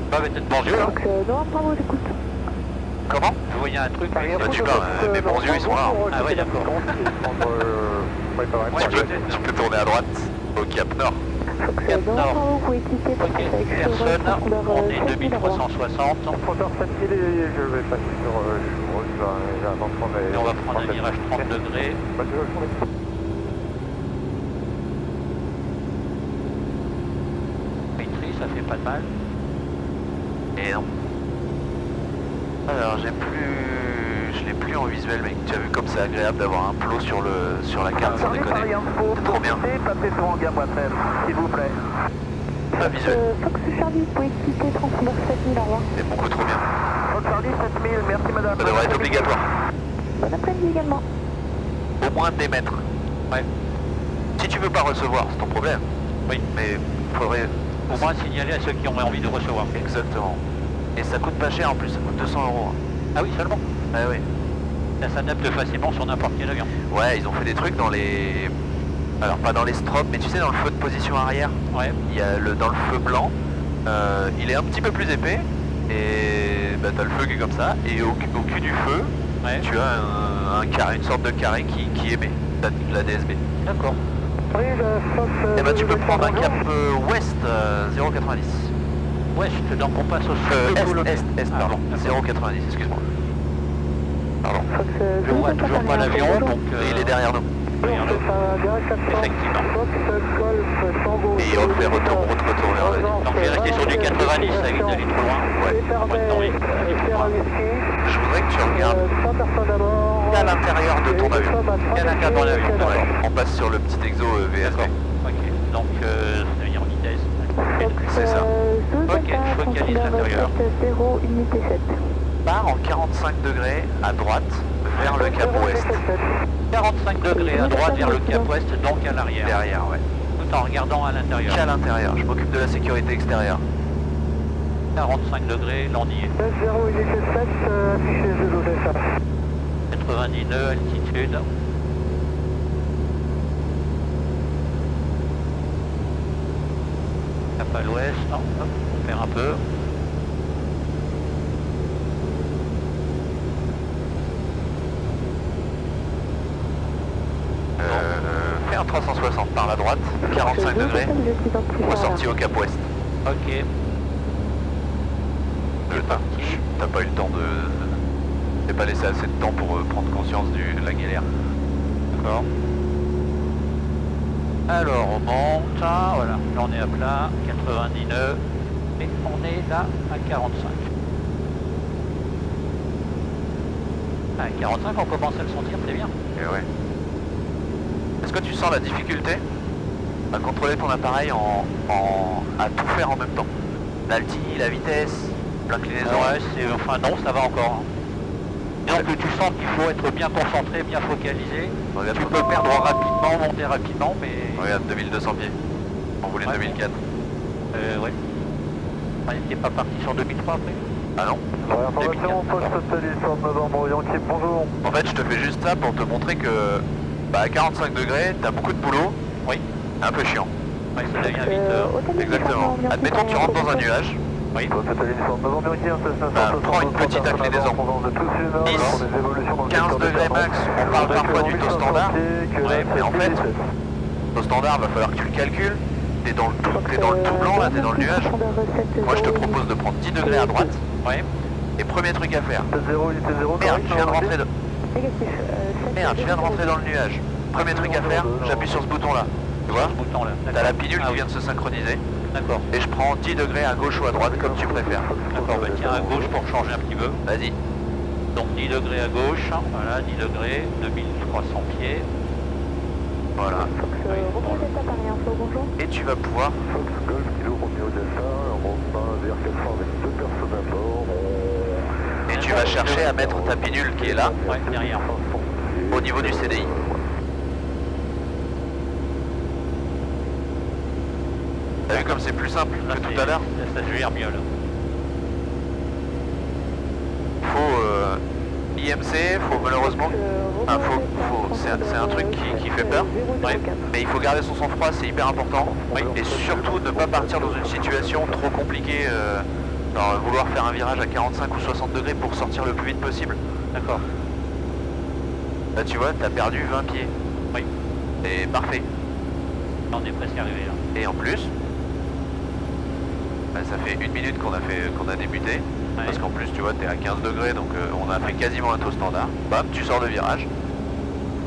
Bah, mais peut-être bon Dieu, hein. Fox euh, Novembre Bravo, j'écoute. Comment? Je voyais un truc. Mais- Bah, parles, Fox euh, mes bons Novembre, yeux, ils sont là. Ah ouais, d'accord. Pas je peux, tourner à droite au Cap Nord. Cap Novembre Ok, personne, on euh, est 7000 à voir. 2360. Profondeur 7000 et je vais passer sur euh, et Et on va prendre un virage 30 degrés. Bah, Maîtrise, ça fait pas de mal. Et non. Alors j'ai plus. Je l'ai plus en visuel mec. Tu as vu comme c'est agréable d'avoir un plot sur le sur la carte sans déconner. C'est trop bien. passez sur Hangar Boissel, s'il vous plaît. Pas visuel. Euh, Fox Charlie, vous pouvez quitter profondeur 7000 à voir. C'est beaucoup trop bien. Fox Charlie, 7000, merci madame. Ça devrait être obligatoire. Bon après-midi également. Au moins des mètres. Ouais. Si tu veux pas recevoir, c'est ton problème. Oui. Mais faudrait. Au moins signaler à ceux qui ont envie de recevoir. Exactement. Et ça coûte pas cher en plus, ça coûte 200 euros. hein. Ah oui, seulement. Ah oui. Ça s'adapte facilement sur n'importe quel avion. Ouais, ils ont fait des trucs dans les. Alors pas dans les strobes, mais tu sais dans le feu de position arrière, Ouais. il y a le dans le feu blanc, euh, il est un petit peu plus épais et bah, t'as le feu qui est comme ça et au, au cul du feu Ouais. tu as un, un carré, une sorte de carré qui, qui émet la, la DSB. D'accord. Et bah tu peux prendre un cap euh, ouest euh, 0,90. Ouest, donc on passe au Euh, sud est, est, est, Ah, pardon, bon, d'accord. 0,90, excuse-moi. Pardon. Euh, Je vois toujours pas l'avion, donc euh, il est derrière nous. Effectivement. Et il refait retour, retour, retour vers la Donc rester sur du 90, ça évite d'aller trop loin. Ouais. On dans les- Je voudrais que tu regardes à l'intérieur de ton avion. Il y a un cadre dans l'avion, Ouais, on passe sur le petit exo euh, VSB. Ok. Donc euh, ça veut dire en vitesse. C'est ça. euh, Ok, je focalise l'intérieur. 0, unité 7. En 45 degrés à droite vers le cap ouest. 45 degrés à droite vers le cap ouest, donc à l'arrière. Derrière, ouais. Tout en regardant à l'intérieur. Qu'à l'intérieur, je m'occupe de la sécurité extérieure. 45 degrés, est. 90 nœuds, altitude. Cap à l'ouest, on perd un peu. Euh, fais un 360 par la droite, 45 degrés, ressorti au cap ouest. Ok, T'as t'as pas eu le temps de... J'ai pas laissé assez de temps pour euh, prendre conscience du- de la galère. d'accord. Alors on monte, hein, voilà, là on est à plat, 90 nœuds, et on est là à 45. À 45 on commence à le sentir, c'est bien. Et ouais. Est-ce que tu sens la difficulté? À contrôler ton appareil en, en- à tout faire en même temps L'alti, la vitesse, l'inclinaison Ouais, enfin non, ça va encore. Disons que tu sens qu'il faut être bien concentré, bien focalisé. Regarde, Tu peux perdre rapidement, monter rapidement, mais... regarde 2200 pieds. On voulait Ouais. 2004. Euh, ouais. N'était pas parti sur 2003 après Ah non Information, poste satellite sur novembre, Yankee, bonjour. En fait, je te fais juste ça pour te montrer que bah, à 45 degrés, t'as beaucoup de boulot. Oui. Un peu chiant. Ouais, ça devient vite... euh, Exactement. Admettons que tu rentres dans un nuage. Oui. Poste satellite sur novembre, Yankee, 16 Bah, prends une petite inclinaison. 10, 15 degrés max, on parle parfois du taux standard. Ouais, mais en fait, Au standard, va falloir que tu le calcules. T'es dans le tout, t'es dans le tout blanc là, t'es dans le nuage. Moi, je te propose de prendre 10 degrés à droite. Ouais. Et premier truc à faire. 0, unité 0, Merde, je viens de rentrer de... Euh, Merde, je viens de rentrer dans le nuage. Premier truc à faire, j'appuie sur ce bouton là. Tu vois. T'as la pilule Ah qui oui. vient de se synchroniser. D'accord. Et je prends 10 degrés à gauche ou à droite comme tu préfères. D'accord, bah tiens à gauche pour changer un petit peu. Vas-y. Donc 10 degrés à gauche, voilà, 10 degrés, 2300 pieds. Voilà. Euh. Et tu vas pouvoir Fox Golf, Kilo, Romeo Delta, Romain vers 400 avec deux personnes à bord. et tu vas chercher à mettre ta pilule qui est là Ouais, derrière. au niveau du CDI. T'as vu comme c'est plus simple Là, que tout à l'heure Ça, se gère mieux là. Faut euh, IMC, faut malheureusement Ah, faut- faut- c'est un- c'est un truc qui- qui fait peur. Mais il faut garder son sang-froid, c'est hyper important. Et surtout ne pas partir dans une situation trop compliquée, euh, genre vouloir faire un virage à 45 ou 60 degrés pour sortir le plus vite possible. D'accord. Là tu vois, t'as perdu 20 pieds. Oui. C'est parfait. On est presque arrivé là. Et en plus, bah, ça fait une minute qu'on a fait qu'on a débuté. Ouais. Parce qu'en plus tu vois t'es à 15 degrés donc euh, on a fait quasiment un taux standard. Bam, tu sors de virage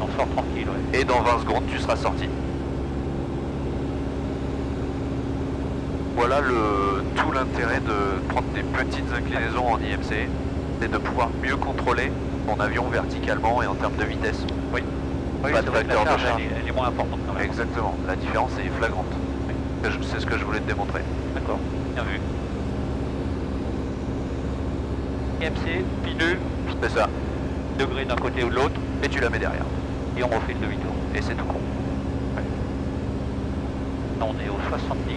On sort tranquille, ouais. et dans 20 secondes tu seras sorti. Voilà le, tout l'intérêt de prendre des petites inclinaisons en IMC, c'est de pouvoir mieux contrôler ton avion verticalement et en termes de vitesse. Oui. Pas de vecteur de charge. Elle, est, elle est moins importante quand même. Exactement, la différence est flagrante. C'est ce que je voulais te démontrer. Bien vu. IMC, pilule, C'est ça, degré d'un côté ou de l'autre, et tu la mets derrière. et on refait le demi-tour. Et c'est tout con. Là, on est au 70.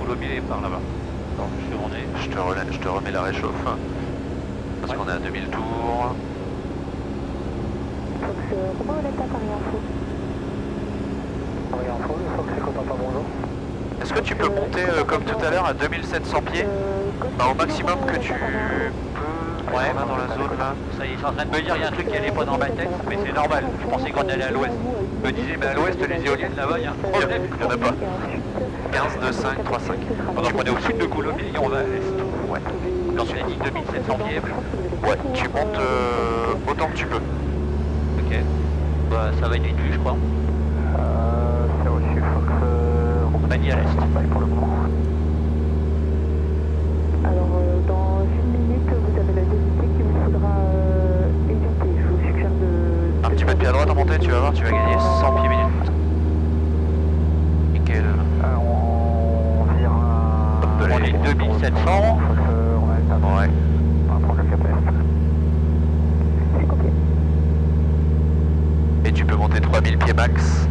Faut le par là-bas. Donc, je suis on est. Je te, relais- je te remets la réchauffe. Parce Ouais. qu'on est à 2000 tours. Fox, Romeo Delta Paris Info. Paris Info, le Fox, c'est Cotentin, bonjour. Est-ce que tu peux monter euh, comme tout à l'heure à 2700 pieds Bah, au maximum que tu peux. Ouais, dans la zone là. Ça y est, sont en train de me dire, il y a un truc qui allait pas dans ma tête, mais c'est normal. Je pensais qu'on allait à l'ouest. Je me disais, mais à l'ouest, les éoliennes là-bas, il y a un problème. Il y en a pas. 15, 2, 5, 3, 5. Donc on est au sud de Colombie et on va à l'est. Ouais. Quand tu as dit 2700 pieds, Ouais, tu montes euh, autant que tu peux. ok. Bah, ça va être vite vu, je crois. Euh, c'est reçu, Fox, dit à l'est. Bye pour le moment. Alors, euh, dans une minute, vous avez la dévité qu'il vous faudra euh, éviter. Je vous suggère de... Un petit peu de pied à droite en montée, tu vas voir, tu vas gagner 100 pieds minutes. Nickel. Alors, on vire à... Hop, On est 2700. Fox, euh, on a éteint. Ouais. Et tu peux monter 3000 pieds max.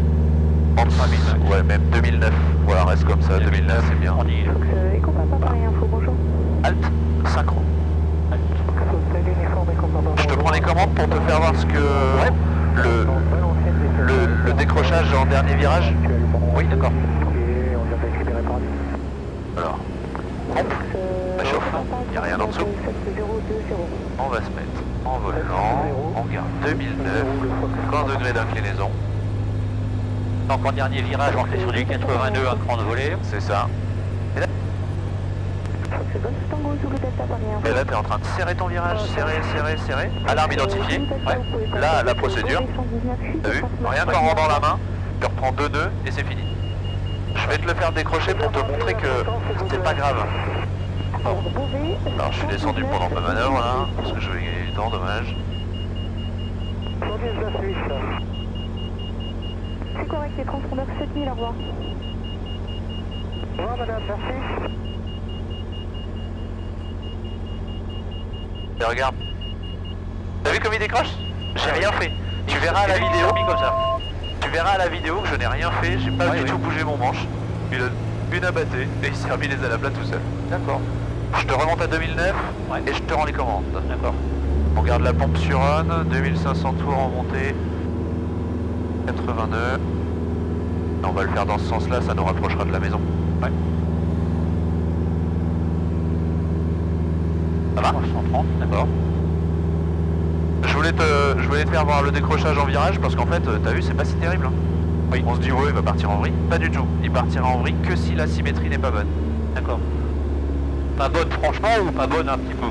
En dessous. 3000 max. Ouais, même 2009. Voilà, reste comme ça. 2009, c'est bien. On y est. Fox euh, Echo Papa Paris Info, bonjour. Alt, synchro. Je te prends les commandes pour te faire voir ce que... Le, le, le décrochage en dernier virage Oui, d'accord. Alors, pompe, Euh, ça chauffe, il a rien en dessous. 7020. On va se mettre en volant, on garde 2009, 30 degrés d'inclinaison, Donc en dernier virage, on fait sur du 82 un cran de volée. c'est ça. Et là, tu es en train de serrer ton virage, serrer, serrer, serrer. Alarme identifiée. Ouais. Là, la procédure. T'as vu Rien qu'en rendant la main, tu reprends deux nœuds et c'est fini. Je vais te le faire décrocher pour te montrer que c'est pas grave. Alors, je suis descendu pendant ma manœuvre là, parce que je vais gagner du temps, dommage. C'est correct, les transpondeurs 7000, au revoir. Au revoir madame, merci. Et regarde. T'as vu comme il décroche J'ai rien fait. Tu verras à la vidéo. comme ça. Tu verras à la vidéo que je n'ai rien fait, j'ai pas du tout bougé mon manche. Une, une abattée et il s'est remis les à plat tout seul. D'accord. Je te remonte à 2009 et je te rends les commandes. D'accord. On garde la pompe sur on, 2500 tours en montée, 82. On va le faire dans ce sens-là, ça nous rapprochera de la maison. Ouais. Ça va 130, d'accord. Je voulais, te, je voulais te faire voir le décrochage en virage parce qu'en fait, euh, t'as vu, c'est pas si terrible. hein. Oui. On se dit, ouais, il va partir en vrille. Pas du tout. Il partira en vrille que si la symétrie n'est pas bonne. D'accord. Pas bonne franchement ou pas bonne un petit peu?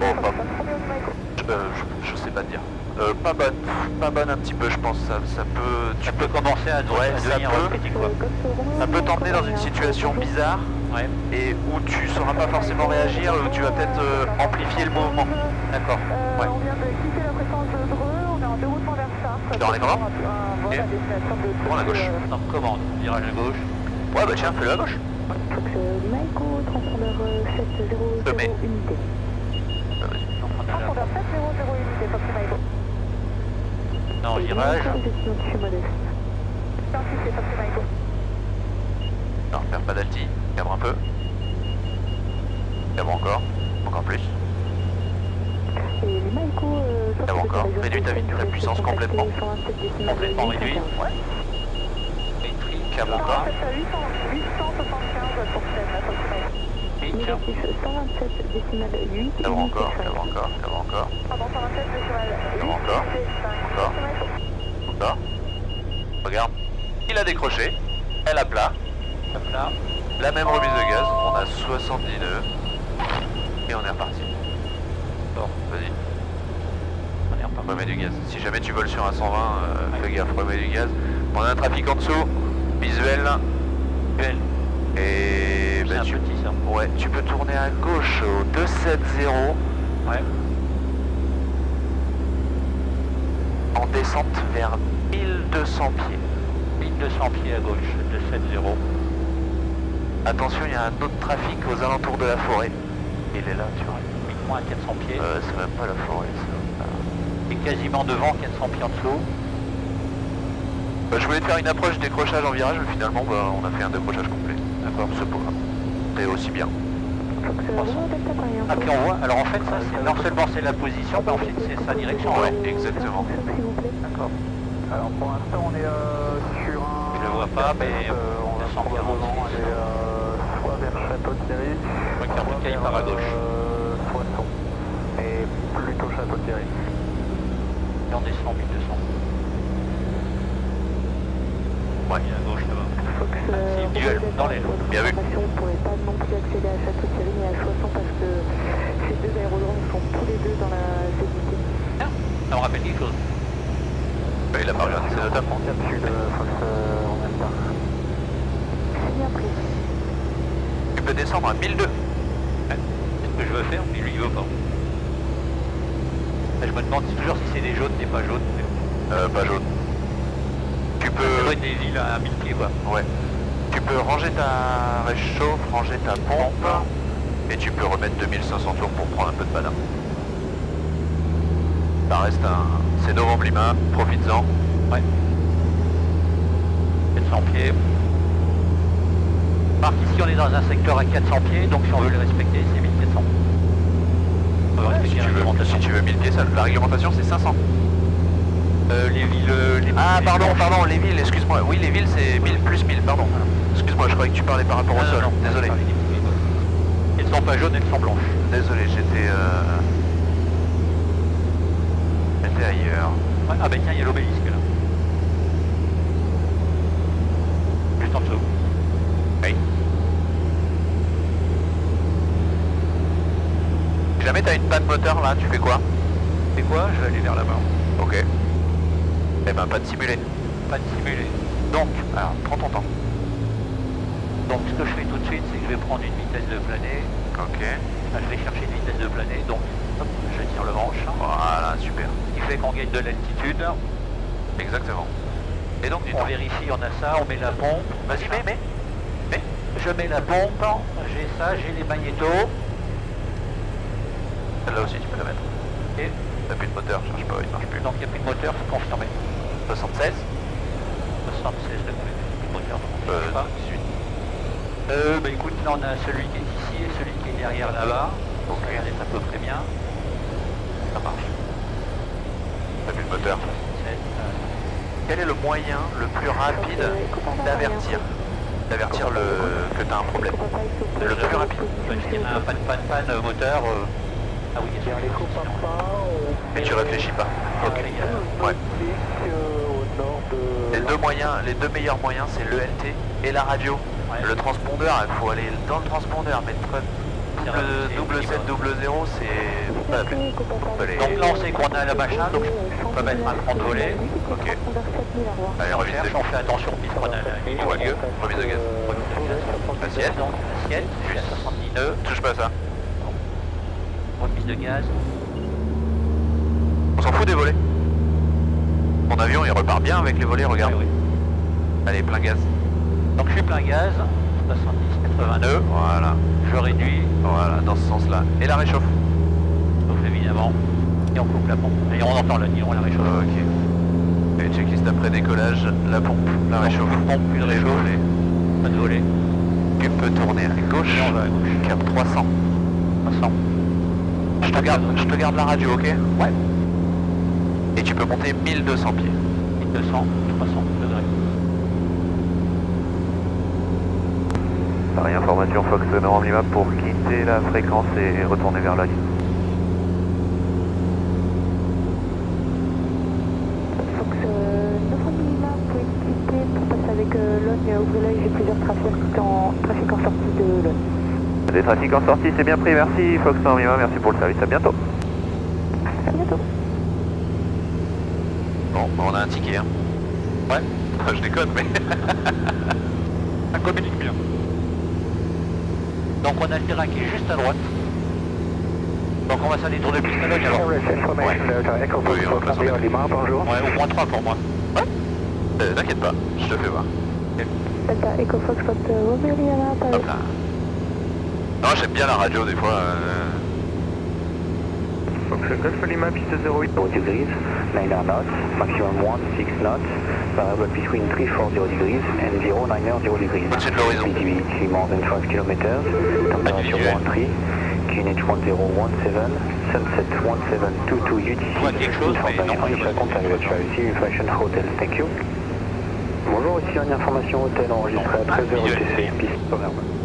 Bon, pas- euh, je, je sais pas te dire. Euh, pas bonne. Pas bonne un petit peu, je pense. Ça, ça peut. Tu peux commencer à, Ouais, à ça devenir peut. critique quoi. Ça peut t'emmener dans une situation bizarre Ouais. et où tu sauras pas forcément réagir, où tu vas peut-être euh, amplifier le mouvement. D'accord. Euh, Ouais. On vient de quitter la fréquence de Dreux, on est en déroutement vers Sartre. Dans les vol Et à destination de Prends la gauche. Euh, Donc commande, virage à gauche. Ouais, bah tiens, fais-le à gauche. Transpondeur euh, 700 Sommet. unité. Bah, vas-y. Donc on a Transpondeur 700 unité, Fox Lima Là en virage. Non, perds pas d'alti. Cabre un peu. Cabre encore. Encore plus. Echo, euh, encore. Réduis ta ta puissance complètement. 127 décimales Complètement réduit. 815. Ouais. Maîtrise. Cabre encore. 875 pour Seine, Fox Lima Echo. Et tiens. Négatif 127 décimales 8. Cabre encore. Cabre encore. Cabre encore. Pardon, 127 décimales 8. Encore. Encore. Fox Lima Echo. Encore. Regarde. Il a décroché. Elle a plat. La même remise de gaz. On a 70 nœuds. Et on est reparti. Bon, vas-y. On est reparti. Remets du gaz. Si jamais tu voles sur un 120, euh, fais gaffe, remets du gaz. On a un trafic en dessous. Visuel. Et bah, un tu, petit ça. ouais, tu peux tourner à gauche au 270 Ouais. en descente vers 1200 pieds. 1200 pieds à gauche, 270. Attention, il y a un autre trafic aux alentours de la forêt. Il est là, tu vois. Uniquement à 400 pieds. Euh, c'est même pas la forêt, ça. Et quasiment devant, 400 pieds en dessous. Bah, je voulais te faire une approche décrochage en virage, mais finalement, bah, on a fait un décrochage complet. D'accord, pas grave. C'est aussi bien. Ah puis on voit, alors en fait ça c'est non seulement c'est la position, mais ensuite c'est sa direction. Ouais, exactement. D'accord. Alors pour l'instant on est euh, le vois pas, mais Euh, on va 246. probablement aller euh, soit vers Château-Thierry, Regarde soit qu'il vers part à gauche. euh, Soissons. Et plutôt Château-Thierry. Et on descend 1200. Ouais, il est à gauche là-bas. Fox c'est euh, duel, dans les- votre Bien vu. Vous ne pourrez pas non plus accéder à Château-Thierry ni à Soissons parce que ces deux aérodromes sont tous les deux dans la ZIT. Ça me rappelle quelque chose. Bah, il a pas regardé ses notes. En cap sud, euh, Fox euh, on aime pas. C'est bien pris. Tu peux descendre à 1002. C'est ce que je veux faire, mais lui il veut pas? Je me demande toujours si c'est des jaunes, des pas jaunes. mais Euh, pas jaune. Tu peux... des îles à 1000 pieds quoi. Ouais. Tu peux ranger ta réchauffe, ranger ta pompe Et tu peux remettre 2500 tours pour prendre un peu de banane. Ça reste un... C'est novembre Lima, profites-en. Ouais. 400 pieds. Marc, ici on est dans un secteur à 400 pieds, donc si on veut le respecter, c'est 1400. On veut Si respecter tu, la veux, réglementation. si tu veux 1000 pieds, ça- la réglementation c'est 500. Euh, les villes... euh, Les Ah les pardon, pardon, les villes, excuse-moi. Oui, les villes c'est 1000 plus 1000, pardon. Excuse-moi, je croyais que tu parlais par rapport au Non, sol. non, Désolé. villes. Elles sont pas jaunes, elles sont blanches. Désolé, j'étais... Euh... J'étais ailleurs. Ouais, ah ben tiens, il y a l'obélisque là. Juste en dessous. Oui. Si jamais t'as une panne moteur là, tu fais quoi C'est quoi? Je vais aller vers là-bas. Ok. Eh ben pas de simuler. Pas de simulé. Donc, alors prends ton temps. Donc ce que je fais tout de suite, c'est que je vais prendre une vitesse de planée. Ok. Je vais chercher une vitesse de planée, donc hop, je tire le manche. Voilà, super. Ce qui fait qu'on gagne de l'altitude. Exactement. Et donc du On vérifie, on a ça, on met la pompe. Vas-y, mets, mets. Mets. Je mets la pompe, j'ai ça, j'ai les magnétos. Celle-là aussi, tu peux la mettre. Et T'as plus de moteur, cherche pas, il marche plus. donc il n'y a plus de moteur, c'est confirmé. 76 76 de moteur. donc je Euh, sais pas. 18. Euh, bah écoute, là on a celui qui est ici et celui qui est derrière là-bas. Donc regardez, à peu près bien. Ça marche. T'as plus de moteur. 77, euh, Quel est le moyen le plus rapide d'avertir D'avertir le... que t'as un problème Le plus rapide. s'il y en a un panne, panne, panne, euh, moteur. euh, Et tu réfléchis pas. Ok. Ouais. Les deux moyens, les deux meilleurs moyens, c'est l'ELT et la radio. Ouais. Le transpondeur, il faut aller dans le transpondeur, mettre double, vrai, double c'est 7, double 0, c'est pas la peine. Donc là on sait qu'on a le machin, donc on peut mettre un compte volet. Ok. Allez, On remise cherche, de on fait attention a la ligne Ouais, milieu. remise de gaz. Assiette. Assiette, je suis à 70 nœuds, Touche pas à ça. De gaz. On s'en fout des volets. Mon avion, il repart bien avec les volets, regarde. Oui. Allez, plein gaz. Donc je suis plein gaz, 70, 80 nœuds, Voilà. je réduis, Voilà, dans ce sens-là. Et la réchauffe. sauf évidemment, et on coupe la pompe. Et on entend le ligne, on la réchauffe. Ok. Et checklist après décollage, la pompe, la réchauffe. Pompe, plus de Les réchauffe, volets. pas de volet. Tu peux tourner à gauche. Et on va à gauche. Cap 300. 300. Je te garde, je te garde la radio, ok Ouais. Et tu peux monter 1200 pieds. 1200, 300 degrés. Pareil, information Fox Nord Lima pour quitter la fréquence et retourner vers la ligne. Fox euh, 9 Lima, vous pouvez quitter pour passer avec euh, Logne. Ouvrez l'œil, j'ai plusieurs trafics en, trafics en sortie de Logne. Des trafics en sortie, c'est bien pris, merci Fox Nord Lima, merci pour le service, à bientôt. À bientôt. Bon, bah, on a un ticket, hein. Ouais. Je déconne, mais... Ça communique bien. Donc on a le terrain qui est juste à droite. Donc on va faire des tours de piste à alors. Oui, on fait. Ouais, au moins 3 pour moi. Euh, T'inquiète pas, je te fais voir. Delta Echo Fox, Fox, Romeliana, Paris. Non, j'aime bien la radio des fois. euh, Fox Golf Lima, piste 08. 0 degrees, 9 are knots, maximum 1, 6 knots, variable between 340 degrees and 0, 9 0 degrees. Au-dessus de l'horizon. More than 5 km, temperature Individuel. 13, QNH 1017, sunset 1722 UTC, quelque chose, mais non, information Hotel, thank you. Bonjour, ici une information hôtel enregistrée à 13h individuel. UTC, piste.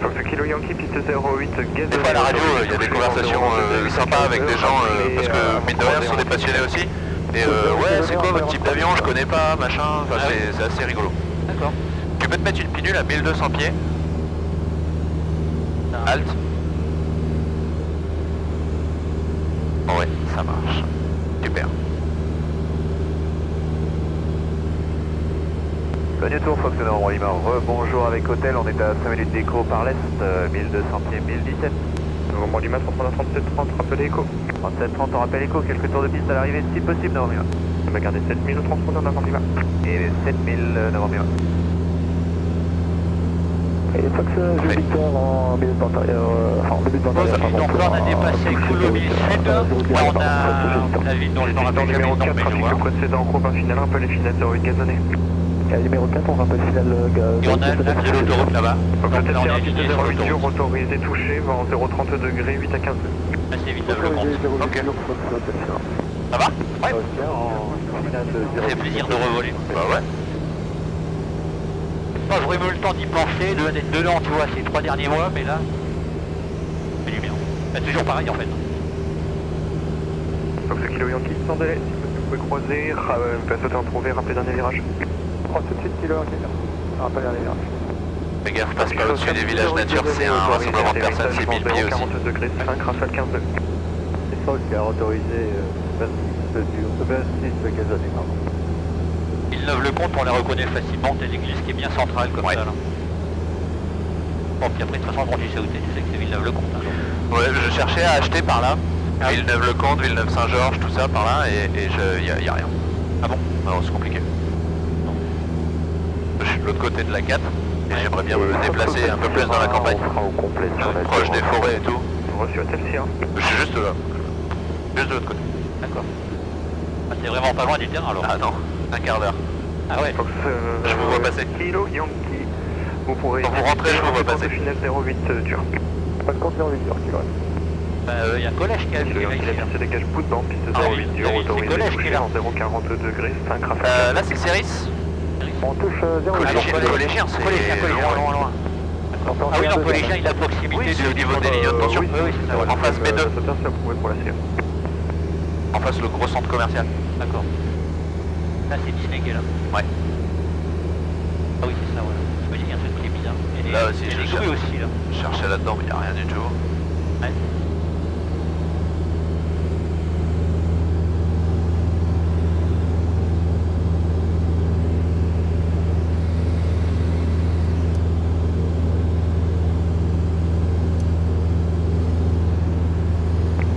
Fox Kilo Yankee, piste 08, gaz Des fois à la radio, il y a des conversations euh, sympas avec des gens, euh, parce que mine de rien, ce sont des passionnés aussi. Et euh, ouais, c'est quoi votre type d'avion Je connais pas, machin. Enfin, Ah c'est- assez rigolo. D'accord. Tu peux te mettre une pinule à 1200 pieds. Halt. Ouais, ça marche. Super. Bienvenue tour Fox Nord Lima, rebonjour avec hôtel, on est à 5 minutes d'écho par l'est, euh, 1200 pieds, 1017. Novembre Lima, 33 37 30, rappel écho. 37 30 on rappelle écho, quelques tours de piste à l'arrivée si possible Nord Lima. On va garder 7000 au transpondeur Novembre Lima. Et 7000 euh, Nord Lima. Et Fox, je Oui. Victor en milieu de bande arrière, euh, enfin en début de bande arrière. Donc là, on a un- dépassé Coulommiers Sud. Là, on a la ville les Dans jamais numéro le nom, 4, mais je trafic vois. de précédent, groupe un final, rappelez final 08 gazonné. À numéro 4, on rappelle final euh, l'axe de l'autoroute là-bas. Est rapide aligné sur 08 dur, l'autoroute. autorisé, touché, vent 030 degrés, 8 à 15 Assez vite, le compte. Ok. Ça va Ouais. Fait plaisir de revoler. Bah ouais. Moi, j'aurais eu le temps d'y penser, de d'être dedans, tu vois, ces trois derniers mois, mais là, c'est du bien. C'est toujours pareil en fait. Donc ce kilo Yankee, sans délai, si vous pouvez croiser, euh, sauter en trouvé, rappelez dernier virage. 3 tout de suite kilo à l'air. Fais gaffe, passe pas au-dessus des villages nature, c'est un rassemblement de personnes, c'est 1000 pieds aussi. 40 degrés, 5, rafale 15 C'est Fox qui a autorisé euh, 26 dur, 26 gazonné, pardon. Villeneuve-le-Comte, on la reconnaît facilement, t'es l'église qui est bien centrale comme Ouais. ça là. Bon, puis après, de toute façon, quand tu sais où t'es, tu sais que c'est Villeneuve-le-Comte. hein. Ouais, je cherchais à acheter par là. Villeneuve-le-Comte, Villeneuve-Saint-Georges, tout ça par là, et, et je, y, a, y a rien. Ah bon Non, c'est compliqué. L'autre côté de la 4, et j'aimerais bien me déplacer un peu plus dans la campagne. On sera au complet sur la Proche des forêts et tout. Reçu. Je suis juste là. Juste de l'autre côté. D'accord. Ah, c'est vraiment pas loin du terrain alors. Ah non, un quart d'heure. Ah ouais. Fox, euh, Je vous vois passer. Kilo Yankee. Vous pourrez... Quand vous rentrez, je vous vois passer. Final 08 euh, dur. Pas de compte 08 dur, kilo Bah, il y a un collège qui a la là. piste se dégage bout piste Ah oui, 08 oui, dur, c'est autorisé, collège qui est là. en 040 degrés, 5 Euh, rafale là, c'est Céris. On touche euh, 0 Collégien, collège. collégien, c'est Collégien, collégien, loin, loin, loin. Ah oui, non, collégien, il a proximité c'est au niveau des euh, lignes de tension. C'est. En face B2. Ça c'est approuvé pour la CF. En face, le gros centre commercial. D'accord. Là, c'est Disney là. Ouais. Ah oui, c'est ça, voilà. Je me dis qu'il y a un truc qui est bizarre. Là aussi. Je cherchais là-dedans, mais il n'y a rien du tout. Ouais.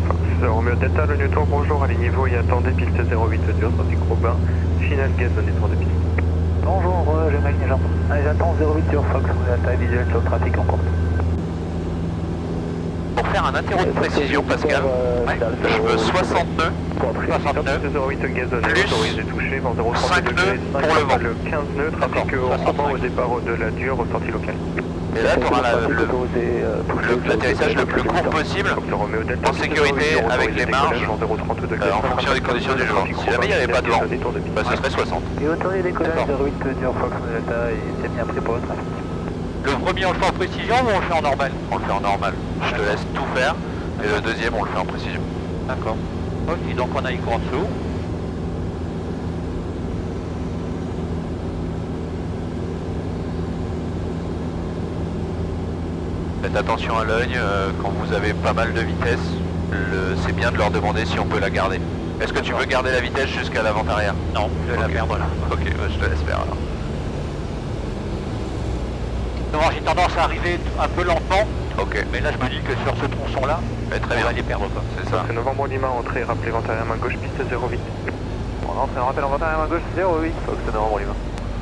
Fox, Romeo Delta, le Newton, bonjour, alignez-vous et attendez, piste 08 dur, trafic Robin, final gazonné tour de piste. Bonjour, euh, j'ai Magné Jean. Allez, j'attends 08 sur Fox, à taille visuelle sur le trafic en cours. Pour faire un interro de précision, Pascal, Ouais. je veux 60 nœuds, Piste 08 gazonné, Plus autorisé touché, vent 030 cinq degrés, nœuds pour le vent. le 15 nœuds, trafic au 65. au départ de la dure, sortie locale. Et là, tu auras la- le- euh, l'atterrissage le plus court possible. En sécurité, 08 dur, avec les marges, décollage, vent 030 degrés, euh, en fonction des conditions du jour. Si jamais il n'y avait pas de vent, bah, ce serait 60. Et autorisé décollage D'accord. 08 sur Fox, on est à taille et c'est bien pris pour le premier, on le fait en précision ou on le fait en normal? On le fait en normal. Je te laisse tout faire, et le deuxième, on le fait en précision. D'accord. Ok, donc on a écho en dessous. Faites attention à l'œil, euh, quand vous avez pas mal de vitesse, le- c'est bien de leur demander si on peut la garder. Est-ce que tu veux garder la vitesse jusqu'à l'avant-arrière? Non, je vais la perdre là. Ok, bah, je te laisse faire alors. Non, j'ai tendance à arriver un peu lentement, Ok, mais là je me dis que sur ce tronçon-là, mais très on va bien, les perdre quoi. c'est ça. C'est novembre Lima, entrée, rappelez vent arrière main gauche, piste 08. On rentre et on rappelle en 21 main gauche 08, Fox, c'est Novembre Lima.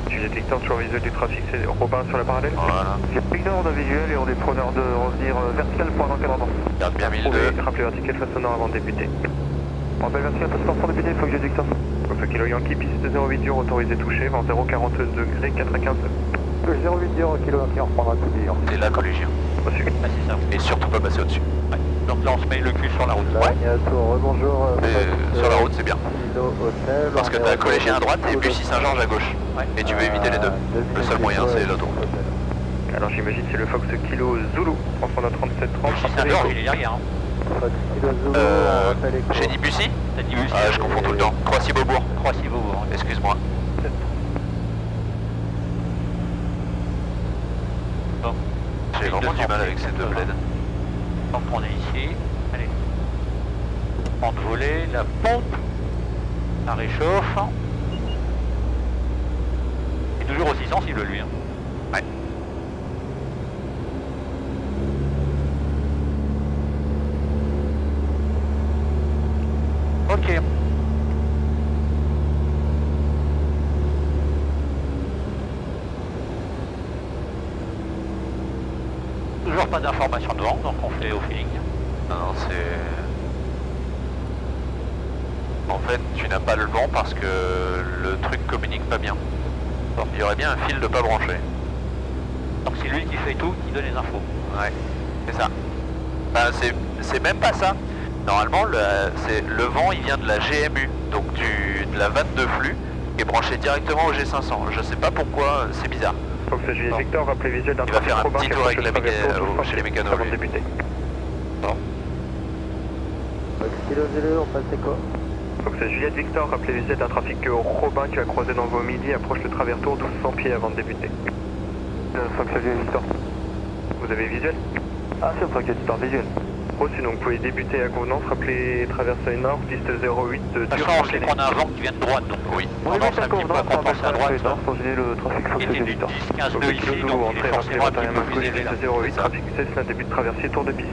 Sujet détecteur sur visuel du trafic, c'est Robin sur la parallèle. Voilà, Victor de visuel et on est preneur de revenir euh, vertical pour un encadrement. garde bien Trouvé, 1002. rappelez vertical face au nord avant de débuter. On rappelle vertical face au nord pour débuter, il faut que j'ai Victor. Donc kilo Yankee, piste 08 dur, autorisé touché, vent 040 degrés, 4 à 15. 08 dur, kilo Yankee, on reprendra tout dur. C'est là, collégien. Reçu. Ah, c'est ça. Et surtout pas passer au-dessus. Ouais. Donc là on se met le cul sur la route. Ouais. Tour, bonjour. Mais sur la route, c'est bien. Parce que t'as collégien à droite et Bussy Saint-Georges à gauche. Ouais. Et tu veux éviter les deux. Le seul moyen, c'est l'autoroute. Alors j'imagine c'est le Fox Kilo Zulu, transpondeur 3730. Si Saint-Georges, il est derrière. Hein. Fox Kilo Zulu, Euh. J'ai dit Bussy T'as dit oui, Ah, je confonds tout le temps. Croissy-Beaubourg. Croissy-Beaubourg. Excuse-moi. Bon. Vraiment du mal avec ces deux bleds. Donc on est ici. Allez. Pente volée, la pompe. Ça réchauffe. Il est toujours aussi sensible lui. Hein. Ouais. Ok. Pas d'information de vent, donc on fait au feeling. Non, non, c'est... En fait, tu n'as pas le vent parce que le truc communique pas bien. Il y aurait bien un fil de pas branché. Donc c'est lui qui fait tout, qui donne les infos. Ouais, c'est ça. Enfin, c'est- même pas ça. Normalement, le, le vent, il vient de la GMU, donc du, de la vanne de flux, qui est branchée directement au G500. Je sais pas pourquoi, c'est bizarre. Fox Juliette Bon. Victor, rappelez visuel d'un trafic Robin qui approche méca- traverso chez les 200 mécanos, avant de débuter. Kilo Zulu, on passe écho. Fox Juliette Victor, rappelez visuel d'un trafic Robin qui a croisé dans vos midi, approche le travertour 1200 pieds avant de débuter. Fox Juliette Victor. Vous avez visuel? Ah, c'est Fox Juliette Victor, visuel. Donc vous pouvez débuter à convenance, rappelez traversée nord, piste 08 de on sait qu'on a un vent qui vient de droite, donc Oui. on avance un petit peu à compenser à droite. le trafic Il était du 10-15 nœuds ici, donc il est forcément un petit peu plus élevé là. 08, trafic Cessna, début de traversée, tour de piste.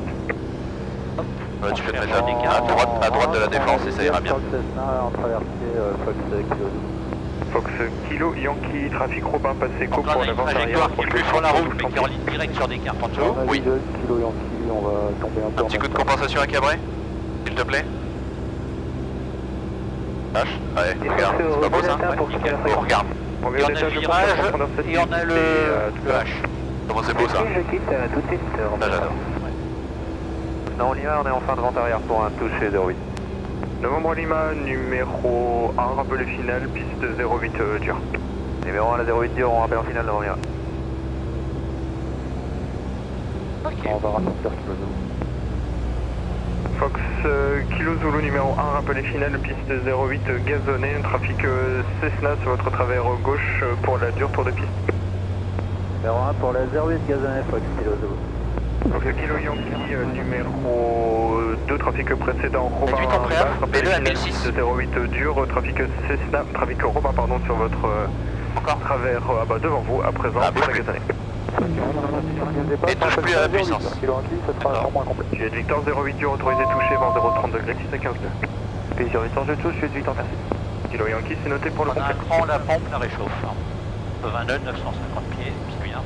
Ouais, tu peux te mettre à, droite, à droite de la défense et ça ira bien. Fox en traversée, euh, Fox Kilo Zulu. Fox Kilo, Yankee, trafic Robin, passé co pour l'avance arrière. trajectoire qui est plus sur la route, mais qui est en ligne directe sur des cartes en dessous. Oui. Kilo Yankee, on va tomber un peu Un en petit coup de compensation à Cabret S'il te plaît H Ouais, regarde, c'est pas beau ça Oh, regarde, On Et on a le virage et on a le, le H. comment c'est beau ça Je quitte à tout de suite. Ça j'adore. Non, Lima, on est en fin de vente arrière pour un toucher 08. Novembre Lima, numéro 1, rappelé final, piste 08 euh, dur. Numéro 1, la 08 dur, on rappelle en finale devant Lima. On va raccourcir Kilo Zulu. Fox euh, Kilo Zulu numéro 1, rappelé final, piste 08 euh, gazonné, trafic euh, Cessna sur votre travers gauche euh, pour la dure tour de piste. Numéro 1 pour la 08 gazonné, Fox Kilo Zulu. Fox Kilo Yankee euh, numéro 2, trafic précédent Robin. Rappelé final, 1006. piste 08 euh, dur, trafic Cessna, trafic Robin pardon sur votre Encore travers ah bah, devant vous à présent Ah, pour la gazonnée. Et touche plus à la puissance. Juliette Victor 08 dur autorisé touché vent 030 degrés 6 à 15 nœuds. Puis sur Victor je touche, Juliette Victor merci. Kilo Yankee c'est noté pour le On a un cran, la pompe, la réchauffe. hein. 20 nœuds, 950 pieds, c'est bien.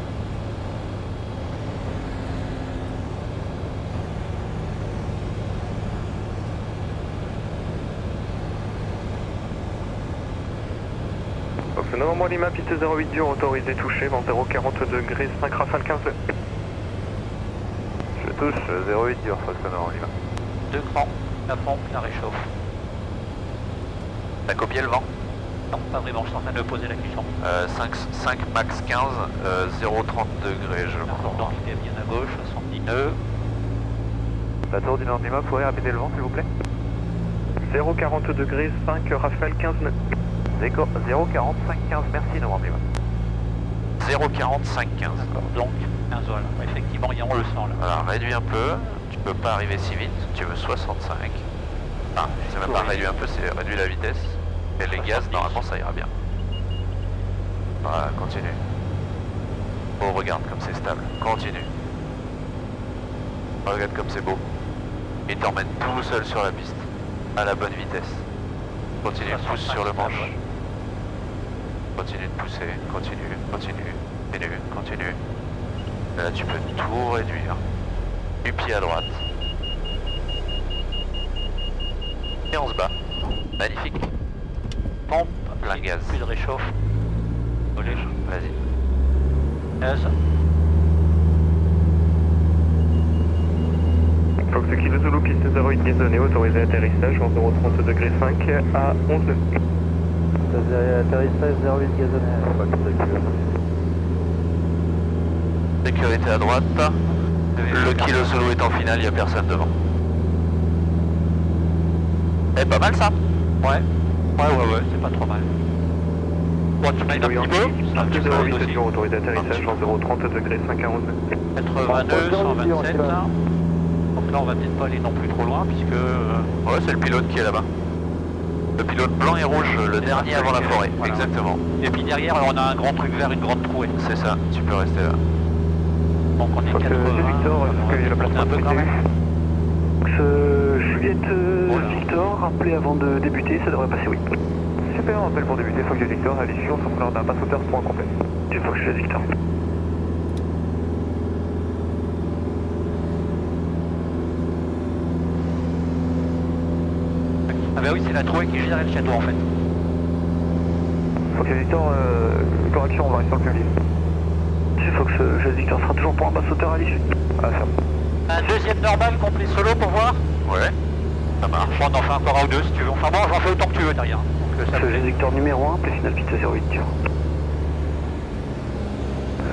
Novembre Lima, piste 08 dur autorisé touché, vent 040 degrés 5 rafale 15 nœuds. Je touche 08 dur, Fox Nord, Lima. Deux crans, la pompe, la réchauffe. T'as copié le vent Non, pas vraiment, je suis en train de poser la question. euh, 5, 5 max 15, euh, 0,30 degrés je crois. donc il est bien à gauche, 70 nœuds. La tour du Nord Lima, pouvez répéter le vent s'il vous plaît 040 degrés 5 rafale 15 nœuds. 040 515, merci Nord Lima. 0,40, 5, 15. D'accord, donc 15 voilà. Effectivement, il y a- on le sent là. Voilà, réduis un peu, tu peux pas arriver si vite, tu veux 65. Enfin, c'est même pas réduit un peu, c'est réduit la vitesse. Et les gaz, normalement ça ira bien. Voilà, continue. Oh, regarde comme c'est stable, continue. Regarde comme c'est beau. Il t'emmène tout seul sur la piste, à la bonne vitesse. Continue, pousse sur le manche. Continue de pousser, continue, continue, continue, continue. Et Là, tu peux tout réduire. Du pied à droite. Et on se bat. Magnifique. Pompe, Plein gaz. plus de réchauffe. Vas-y. Gaz. Fox Kilo Zulu, piste 08 gazonné, autorisé atterrissage, vent 030 degrés 5 à 11 nœuds. Atterrissage 08 gazonné, Fox Kilo Sécurité à droite. Le kilo solo est en finale, il n'y a personne devant. Eh, pas mal ça Ouais. Ouais, ouais, ouais, c'est pas trop mal. Bon, tu m'aides un petit peu. Un petit peu 08 aussi. dur, autorisé atterrissage, vent 030 degrés 5 à 11 nœuds. 82, 127 là. Donc là, on va peut-être pas aller non plus trop loin puisque. euh, Ouais, c'est le pilote qui est là-bas. Le pilote blanc et rouge, le dernier avant la forêt. Voilà. Exactement. Et puis derrière, on a un grand truc vert, une grande trouée. C'est ça, tu peux rester là. Donc on est Fox 80. Victor, est-ce qu'il y a la place un peu quand même. Euh, Juliette euh, Voilà. Victor, rappelez avant de débuter, ça devrait passer oui. Super, appel pour débuter, Fox Victor, à l'issue, on s'en d'un passe sauteur pour un complet. Fox Juliette Victor? Ah bah oui, c'est la trouée qui gérait le château en fait. Ok Victor, euh, correction, on va rester sur le public. C'est Fox, euh, Victor sera toujours pour un basse-hauteur à l'issue. Ah ça. Un deuxième normal complet solo pour voir Ouais. Ça marche. On en fait encore un ou deux si tu veux. Enfin bon, j'en fais autant que tu veux derrière. Donc euh, ça C'est Victor numéro 1, appelé final piste 08 dur.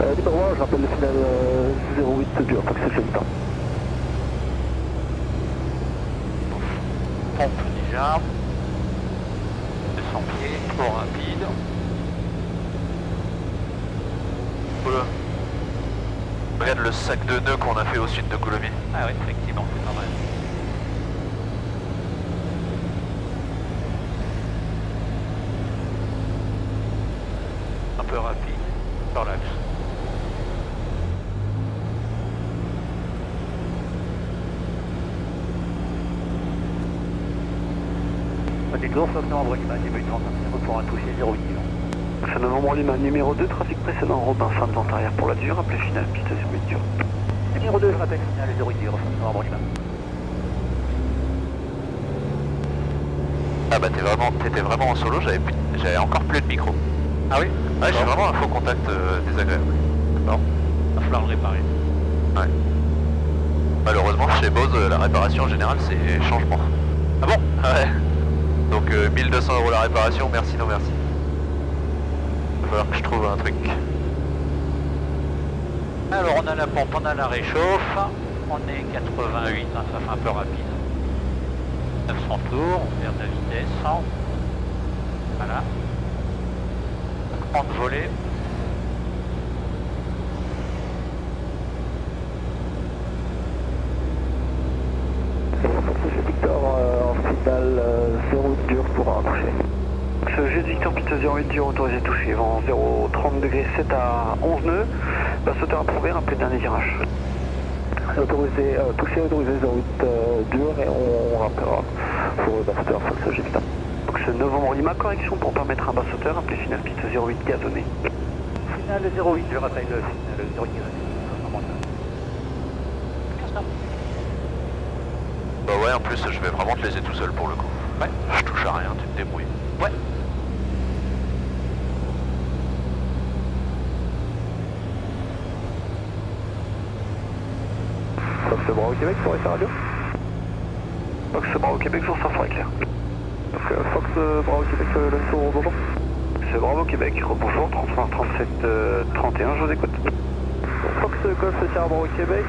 Euh, numéro 1, je rappelle le final euh, 08 dur, Fox Jazz Victor. Déjà. 200 pieds, trop rapide. Oula. Regarde le sac de nœuds qu'on a fait au sud de Coulommiers. Ah oui, effectivement, c'est pas mal. Un peu rapide, sur l'axe. L'ours, novembre, il m'a début de 35 pour un toucher 08 C'est novembre Lima, numéro 2, trafic précédent, Robin, fin de vente arrière pour la dure, appelé final piste 08 dur. Numéro 2, je rappelle, signal 08 novembre, il Ah bah t'es vraiment, t'étais vraiment en solo, j'avais encore plus de micro. Ah oui Ouais, j'ai vraiment un faux contact euh, désagréable. Bon, va falloir le réparer. Ouais. Malheureusement, chez Bose, euh, la réparation en général, c'est changement. Ah bon Ouais. Donc euh, 1200 euros la réparation, merci, non merci. Il va falloir que je trouve un truc. Alors on a la pompe, on a la réchauffe, on est 88, hein, ça fait un peu rapide. 900 tours, on perd de la vitesse, 100. Voilà. 30 volets. Fox Jazz Victor euh, en final 08 Ce Jazz Victor piste 08 dur autorisé touché, vent 0,30 degrés 7 à 11 nœuds, basse-hauteur approuvé, rappelé dernier virage. Autorisé, euh, touché autorisé 08 euh, dur et on, on rappellera pour euh, basse-hauteur Fox Jazz Victor. Donc ce novembre Lima, correction pour permettre un basse-hauteur, appelé final piste 08 gazonné. Final 08, je rappelle le final 08. Bah ouais, en plus, je vais vraiment te laisser tout seul pour le coup. Ouais. Je touche à rien, tu te débrouilles. Ouais. Fox Bravo Québec pour sa radio. Fox Québec, sans forêt clair. Donc euh, Fox euh, Bravo Québec, euh, le soir, bonjour. C'est Bravo Québec, rebonjour, 33 37 euh, 31, je vous écoute. Fox Golf Sierra Bravo Québec,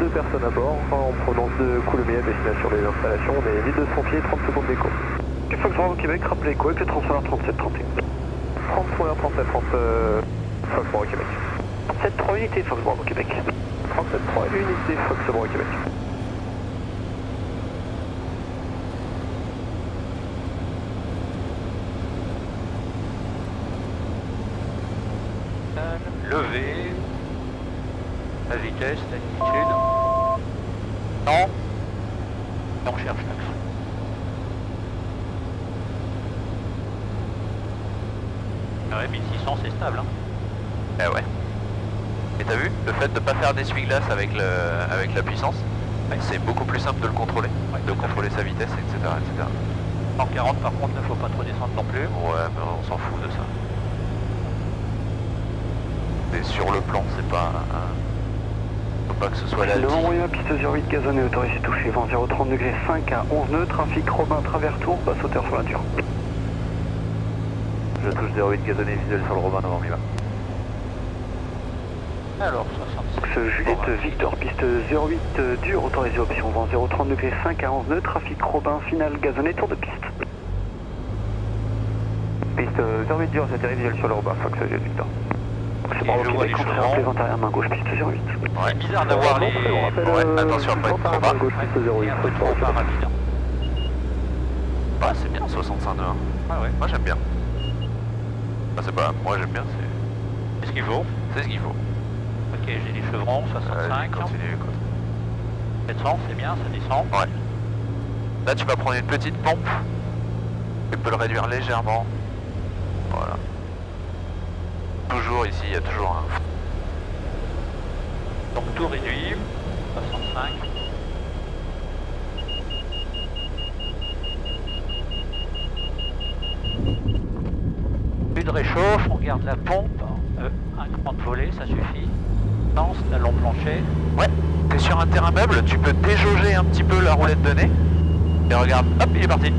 deux personnes à bord, en provenance de Coulommiers à destination des installations, on est 1200 pieds, 30 secondes d'écho. Fox Bravo Québec, rappelez quoi avec le transfert 37 31. 30 37 30 euh, Bravo Québec. 37 3 unités, Fox Bravo Québec. 37 3 unité Fox Bravo Québec. Levé. La vitesse, l'altitude. Non. On cherche l'axe. Ah ouais, 1600 c'est stable. Hein. Eh ouais. Et t'as vu, le fait de pas faire d'essuie-glace avec, le, avec la puissance, c'est beaucoup plus simple de le contrôler, de contrôler sa vitesse, etc. etc. 140 par contre, ne faut pas trop descendre non plus. Ouais, mais on s'en fout de ça. Et sur le plan, c'est pas... un- pas que ce soit la Le Novembre Lima, piste 08 gazonné, autorisé touché, vent 030 degrés 5 à 11 nœuds, trafic Robin, travers tour, basse-hauteur sur la dure. Je touche 08 gazonné visuel sur le Romain novembre Lima. Alors, 66. Ce Juliette Victor, piste 08 euh, dur, autorisé option, vent 030 degrés 5 à 11 nœuds, trafic Robin, final gazonné, tour de piste. Piste euh, 08 dur, j'atterris visuel sur le Robin, Fox Jazz Victor. Je vois les vent arrière, main gauche, piste 08. Ouais. Bizarre d'avoir les... Ouais, euh, attention, après, trop main gauche, piste Ouais, 08, et un peu Fox trop pas rapide. hein. Bah, c'est bien, 65 nœuds. hein. Ouais, ouais. Moi, j'aime bien. Bah, c'est pas... Moi, j'aime bien, c'est... C'est ce qu'il faut. C'est ce qu'il faut. Ok, j'ai les chevrons, 65. Allez, continue, continue. 700, c'est bien, ça descend. Ouais. Là, tu vas prendre une petite pompe. Tu peux le réduire légèrement. Voilà. Toujours ici, il y a toujours un... Donc tout réduit, 65. Plus de réchauffe, on garde la pompe. Euh, un cran de volée, ça suffit. Lance, la long plancher. Ouais, t'es sur un terrain meuble, tu peux déjauger un petit peu la roulette de nez. Et regarde, hop, il est parti.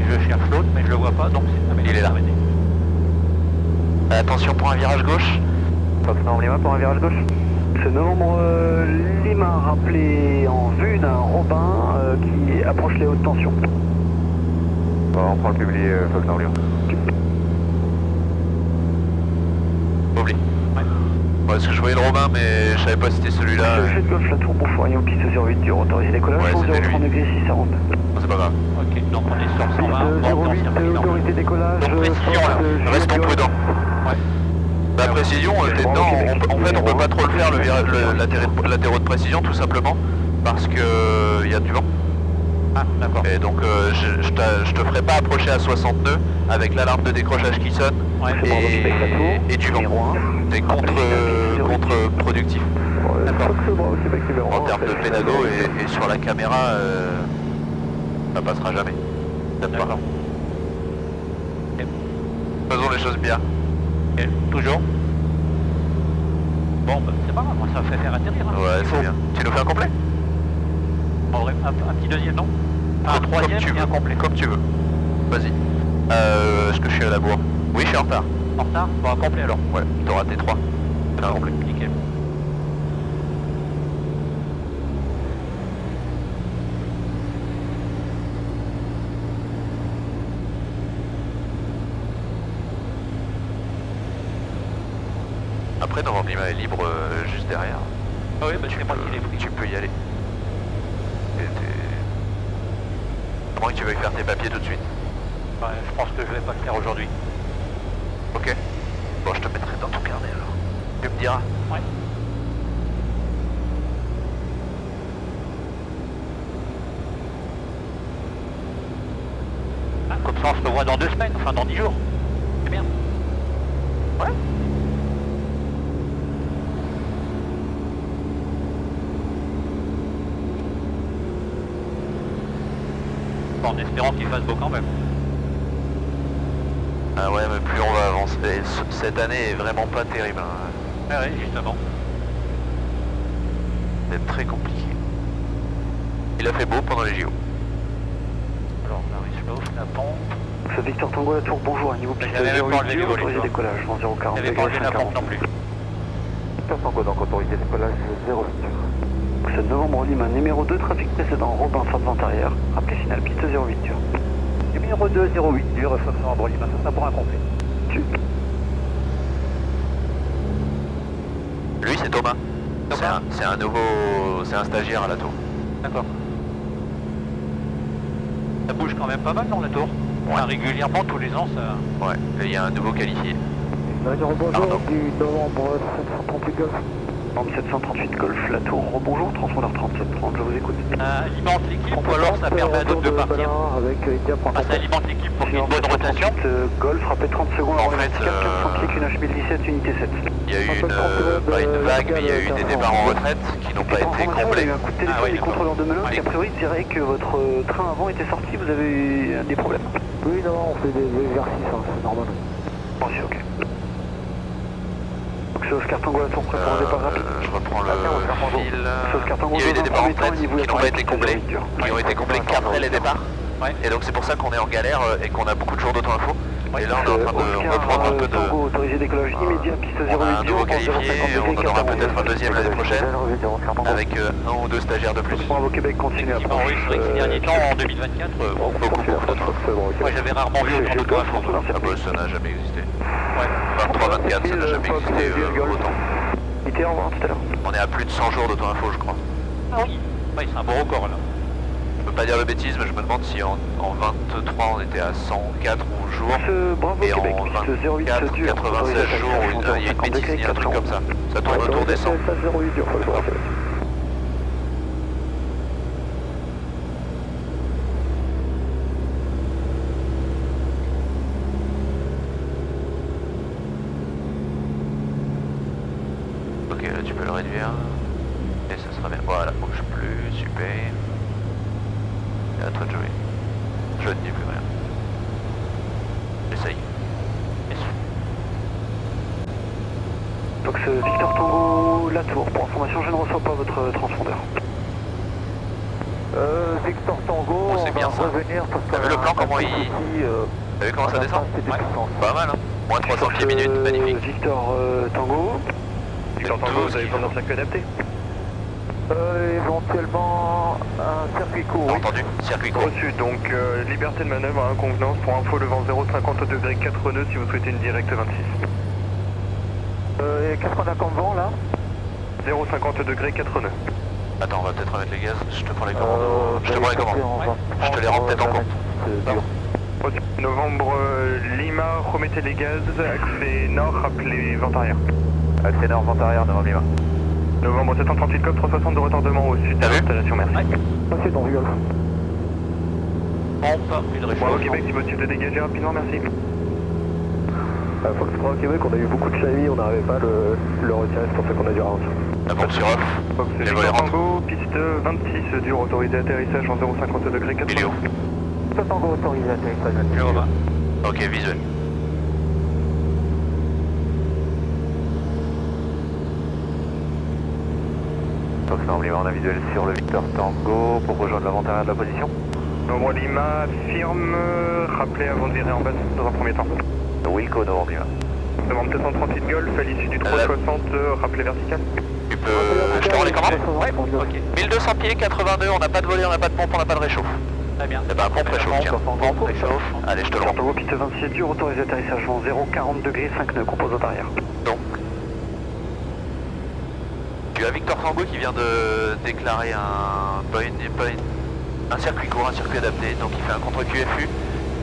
Je cherche l'autre, mais je le vois pas, donc c'est Il est là. Attention pour un virage gauche. Fox Novembre Lima pour un virage gauche. Ce novembre euh, Lima rappelé en vue d'un Robin euh, qui approche les hautes tensions. Bon, on prend le public euh, Fox Novembre Lima. Oublie. Ouais. parce que je voyais le Robin, mais je savais pas si c'était celui-là. Je de golf la tour bonjour, au piste 08 du autorisé décollage, Ouais, c'était 030 lui. degrés 640. C'est pas grave. Ok, donc on est sur 120, Piste bon, 08 c'est président. autorité décollage. Donc précision là, euh, restons prudents. Ouais. La précision, euh, on- en fait on peut pas trop le faire le le- l'atterro de précision tout simplement parce que euh, il y a du vent. Ah, d'accord. Et donc euh, je, je t'a- je te ferai pas approcher à 60 nœuds avec l'alarme de décrochage qui sonne Ouais, et, et du vent. Numéro 1. C'est contre, contre-productif en 1. termes de pédago et, et sur la caméra, euh, ça passera jamais. D'accord. Faisons les choses bien. Ok, Toujours Bon, bah, c'est pas grave, moi, ça me fait faire atterrir. Hein. Ouais, c'est bien. Tu nous fais un complet En vrai, un, un petit deuxième, non Un Comme- troisième comme tu et veux. un complet. Comme tu veux. Vas-y. Euh, est-ce que je suis à la bourre? Oui, je suis en retard. En retard? Bon, un complet alors. Ouais, t'auras tes trois. C'est un complet. Nickel. Après, Novembre Lima est libre euh, juste derrière. Ah oui, bah, c'est moi qui l'ai pris. Tu peux y aller. Et t'es- À moins que tu veuilles faire tes papiers tout de suite. Ouais, je pense que je vais pas le faire aujourd'hui. Ok. Bon, je te mettrai dans ton carnet alors. Tu me diras. Ouais. Comme ça, on se revoit dans deux semaines, enfin dans dix jours. C'est bien. Ouais. Bon, fasse beau quand même. Ah ouais, mais plus on va avancer. Et ce- Cette année est vraiment pas terrible. hein. Ouais, ouais, justement. C'est très compliqué. Il a fait beau pendant les JO. Alors, Marie Slow, la pompe. Ce Victor Tango la tour bonjour, niveau piste j'avais même pas 08 enlevé du les volets, autorisé décollage, vent 040 J'avais pas degrés enlevé la pompe 540. non plus. Victor Tango, donc autorité décollage 08. Ce novembre Lima numéro 2, trafic précédent, Robin fin de vente arrière, rappelé final piste 08 dur. Numéro 208 dur, Fox Novembre Lima, ça sera pour un complet. Tu- Lui, c'est Thomas. C'est un, c'est un nouveau. C'est un stagiaire à la tour. D'accord. Ça bouge quand même pas mal dans la tour. Enfin, régulièrement, tous les ans, ça... Ouais. Il y a un nouveau qualifié. bonjour du novembre 738 Golf. Novembre 738 Golf, la tour, rebonjour, transpondeur 3730, je vous écoute. ça alimente l'équipe ou alors ça permet à d'autres de partir Avec India Ah, Ça alimente l'équipe pour une bonne rotation euh, Golf, rappelé 30 secondes En fait, le 4 400 euh, pieds qu'une H1017, unité 7. Il y a eu une, euh, pas une vague, mais il y a eu des départs en retraite qui n'ont pas été information, il y a eu un coup de téléphone Ah oui, des contrôleurs de Melun qui a priori dirait que votre euh, train avant était sorti, vous avez eu des problèmes. Oui, non, on fait des exercices, c'est normal. Bon, c'est ok. Donc c'est Oscar Tango la tour prêt pour un départ rapide. Euh, je reprends le fil. Oscar Tango Il y a eu des départs en qui n'ont pas été petite qui ont été comblés qu'après les départs. Ouais. Et donc c'est pour ça qu'on est en galère euh, et qu'on a beaucoup de jours d'auto-info. Et là on est en train de Oscar reprendre un peu de... Tango, autorisé décollage immédiat, piste 08 On a un nouveau qualifié, on en aura peut-être un deuxième l'année prochaine, avec euh, un ou deux stagiaires de plus. Bravo Québec, continue à Effectivement, oui, c'est vrai que ces derniers temps, en 2024, euh, bon, Beaucoup, beaucoup d'autres. moi j'avais rarement vu autant de toits. Ah bah ça n'a jamais existé. Ouais. 23-24, ça n'a jamais existé euh, autant. Il était au revoir tout à l'heure. On est à plus de 100 jours d'auto-info je crois. Ah oui. Ouais, c'est un bon record là. Je peux pas dire de bêtises, mais je me demande si en, en 23 on était à 104 jours. Ce Bravo Et Québec, en piste 08 24, dur, 96 jours, où il y a une bêtise, il y a un truc comme ça. Ça tourne autour des 100. 08 dur, faut le voir. Ok, là tu peux le réduire. Et ça sera bien. Voilà, bouge plus, super. Et à toi de jouer. Je je ne dis plus rien. J'essaye. Yes. Fox Victor Tango, la tour. Pour information, je ne reçois pas votre transpondeur. Euh, Victor Tango, Oh, c'est on bien va ça. revenir parce T'as qu'on vu le a plan, comment il- T'as vu comment ça descend Ouais. distance. Pas mal, hein Moins 300 Fox, pieds minutes, euh, magnifique. Victor euh, Tango. Victor Tango, vous avez besoin d'un circuit adapté Euh, éventuellement un circuit court, oui. entendu Circuit court. Reçu, donc euh, liberté de manœuvre à inconvenance. Pour info, le vent 0,50 degrés 4 nœuds si vous souhaitez une directe 26. Euh, et qu'est-ce qu'on a comme vent là 0,50 degrés 4 nœuds. Attends, on va peut-être remettre les gaz. Je te prends les commandes. Euh, je te prends les commandes. on va Je te les rends peut-être en compte. Euh. Reçu. Novembre euh, Lima, remettez les gaz. Accès nord, rappelez vent arrière. Accès nord, vent arrière, devant Lima. Novembre 738 COP 360 de retardement au sud vu l'installation, merci. Passez dans Rigole. Pompe, une Bravo. Québec, si possible de dégager rapidement, merci. Euh, Fox 3 Québec, on a eu beaucoup de chavis, on n'arrivait pas à le, le retirer, c'est pour ça qu'on a dû ralentir. La pompe sur off. Fox Les Victor volets rentrent. Tango, piste 26 dur, autorisé atterrissage en 0,50 degrés 4 Tango autorisé bas. Ok, visuel. Fox Lima, on a visuel sur le Victor Tango pour rejoindre l'avant arrière de la position. Novembre Lima, firme, rappelez avant de virer en bas dans un premier temps. Wilco Novembre Lima. Novembre 738 Golf, à l'issue du 360, euh, rappelez vertical. Tu peux... Je te rends les commandes Ouais, ok. 1200 pieds, 82, on n'a pas de volet, on n'a pas de pompe, on n'a pas de réchauffe. Très bien. Eh ben, pompe réchauffe, tiens. Pompe réchauffe. Allez, je te le rends. Piste 26 dur, autorisé atterrissage vent 0,40 degrés 5 nœuds, composante arrière. Donc, tu as Victor Tango qui vient de déclarer un, pas une- pas une- un circuit court, un circuit adapté, donc il fait un contre QFU.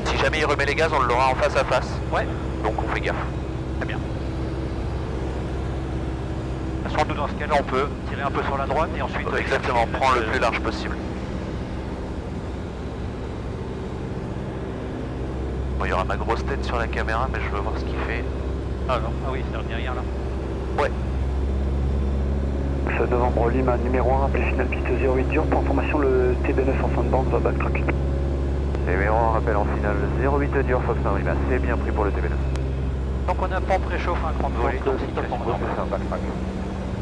Si jamais il remet les gaz, on l'aura en face à face. Ouais. Donc on fait gaffe. Très bien. Façon, nous, dans ce cas-là, on peut tirer un peu sur la droite et ensuite... euh, Exactement, prends le plus large possible. Bon, il y aura ma grosse tête sur la caméra, mais je veux voir ce qu'il fait. Ah non, ah oui, c'est derrière là. Ce novembre Lima numéro 1, appelé final piste 08 dur, pour information le TB9 en fin de bande va backtrack. Numéro 1, rappel en finale 08 dur, Fox Nord Lima. C'est bien pris pour le TB9. Donc on a pompe réchauffe un grand volet. Donc, le Victor Tango, c'est un backtrack.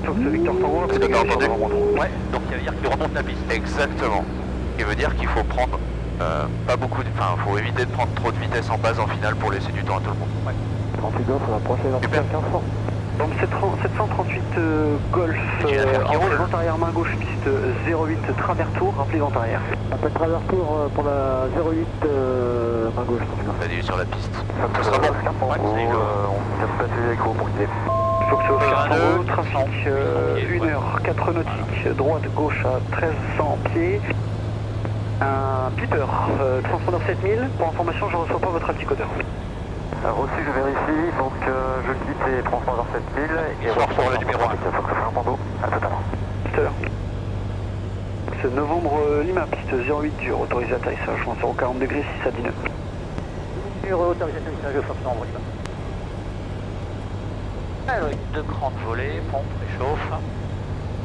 Fox Victor Tango, Est-ce que t'as entendu Ouais, donc ça veut dire qu'il remonte la piste. Exactement. Ce qui veut dire qu'il faut prendre euh, pas beaucoup de... Enfin, faut éviter de prendre trop de vitesse en base en finale pour laisser du temps à tout le monde. Super. Donc 738 euh, Golf, qui en vent arrière main gauche, piste 08 travers tour, rappelez vent arrière. Appel travers tour pour la 08 main gauche. Vas-y, sur la piste. Ça sera bon. Ouais, on vient de passer l'écho pour qu'il ait nœud, trafic euh, 1 heure 4 nautiques, droite gauche à 1300 pieds. Un piper, euh, transpondeur 7000, pour information je ne reçois pas votre alticodeur. Reçu, je vérifie, donc euh, je quitte les transpondeurs 7000 et Sors sur le numéro un. Il faut que ça fasse un bandeau. À tout à l'heure. C'est novembre Lima, piste 08 dur, autorisé atterrissage, vent 040 degrés 6 à 19. Numéro autorisé atterrissage Fox Nord Lima. Alors, deux grandes volées, pompe réchauffe.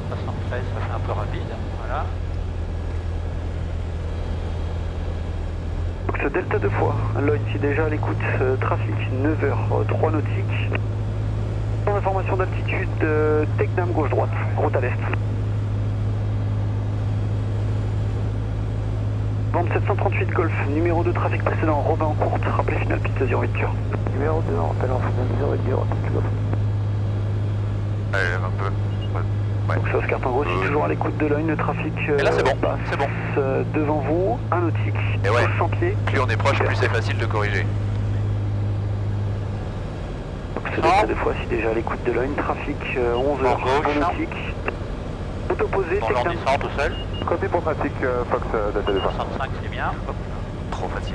73, ça fait un peu rapide. Voilà. Ce delta deux fois, Lloyd qui est déjà à l'écoute, euh, trafic 9h, 3 nautiques. Sans information d'altitude, euh, Technam gauche-droite, route à l'est. Vente 738 Golf, numéro 2 trafic précédent, Robin en courte, rappelé final piste 08 dur. Numéro 2, rappel en finale 08 dur. Allez, lève un peu. Ouais. Donc c'est Oscar Tango, si toujours à l'écoute de l'œil, le trafic euh, Et là, c'est bon, passe c'est bon. euh, devant vous, un nautique, Et ouais. 100 pieds. Plus on est proche, plus c'est facile de corriger. Donc ce delta deux fois, si déjà à l'écoute de l'œil, trafic 11 En heures, un nautique. Route opposée, Dans l'ordissant tout seul. Côté pour pratique, Fox Delta 2 65, c'est bien. Trop facile.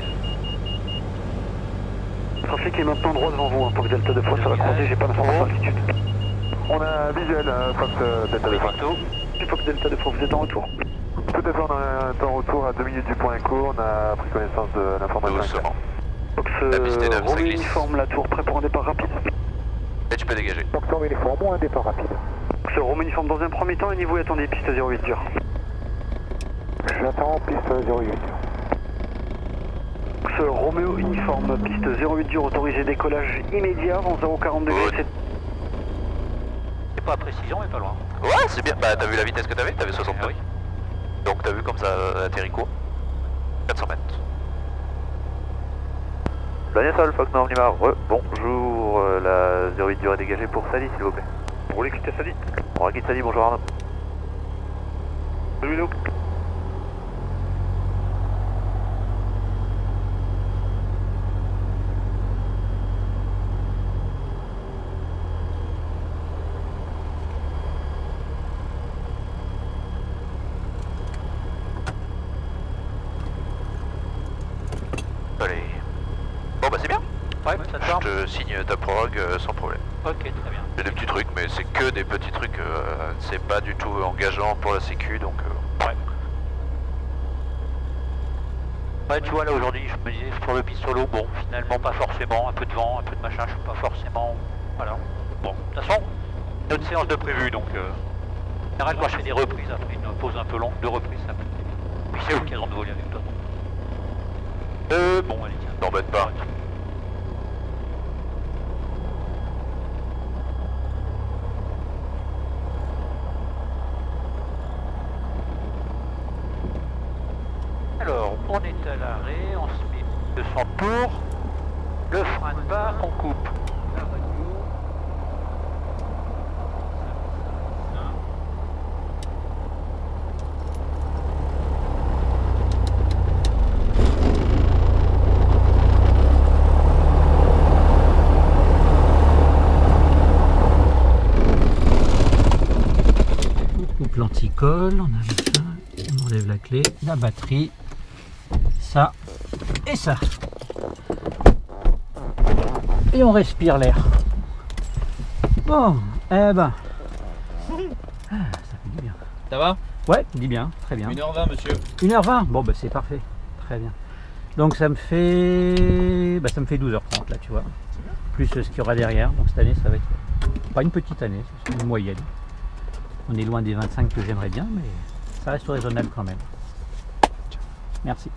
Trafic est maintenant droit devant vous, hein, pour que Delta 2 fois sur la croisée, j'ai pas d'information d'altitude. On a visuel, Fox Delta 2 Photo. Il faut que Delta 2 fois vous êtes en retour. Tout à fait, on a un temps retour à 2 minutes du point court, on a pris connaissance de l'information. Doucement. Fox est glisse. uniforme, la tour, prêt pour un départ rapide. Et tu peux dégager. Fox en uniforme, un départ rapide. Fox Romain uniforme dans un premier temps et niveau attendez, piste 08 dur. J'attends piste 08. Roméo uniforme, piste 08 dur, autorisé décollage immédiat, avant 040 degrés. Pas à précision, mais pas loin. Ouais, c'est bien. Bah, t'as vu la vitesse que t'avais? T'avais 60 Ah oui. Donc, t'as vu comme ça atterrit quoi 400 mètres. Sol, Fox Nord Lima, re, bonjour, euh, la 08 dur est dégagée pour Sally s'il vous plaît. Roulez quittez Sadi. On quitte Sally, bonjour Arnaud. Allez. Bon, bah, c'est bien. Ouais, ça te Je semble te signe ta prog euh, sans problème. Ok, très bien. J'ai des petits trucs, mais c'est que des petits trucs. euh, c'est pas du tout engageant pour la sécu, donc. euh, Ouais. Ouais, tu vois, là aujourd'hui, je me disais sur le sur l'eau, bon, finalement, pas forcément, un peu de vent, un peu de machin, je suis pas forcément. Voilà. Bon, de toute façon, notre séance de prévu, donc. Euh, en général, je fais des reprises, après une pause un peu longue, deux reprises, ça me. Puis c'est l'occasion de voler avec toi. Euh, bon, allez, tiens. T'embête pas. Alors, on est à l'arrêt, on se met 200 pour. Le frein de barre, on coupe. La radio. coupe l'anticole, on a ça, on enlève la batterie, ça et ça. Et on respire l'air. Bon, eh ben. Ah, ça fait du bien. Ça va? Ouais, dis bien, très bien. 1h20, monsieur. 1h20 Bon, bah c'est parfait. Très bien. Donc ça me fait. Bah, ça me fait 12h30 là, tu vois. Plus ce qu'il y aura derrière. Donc cette année, ça va être. Pas une petite année, c'est une moyenne. On est loin des 25 que j'aimerais bien, mais ça reste raisonnable quand même. Merci.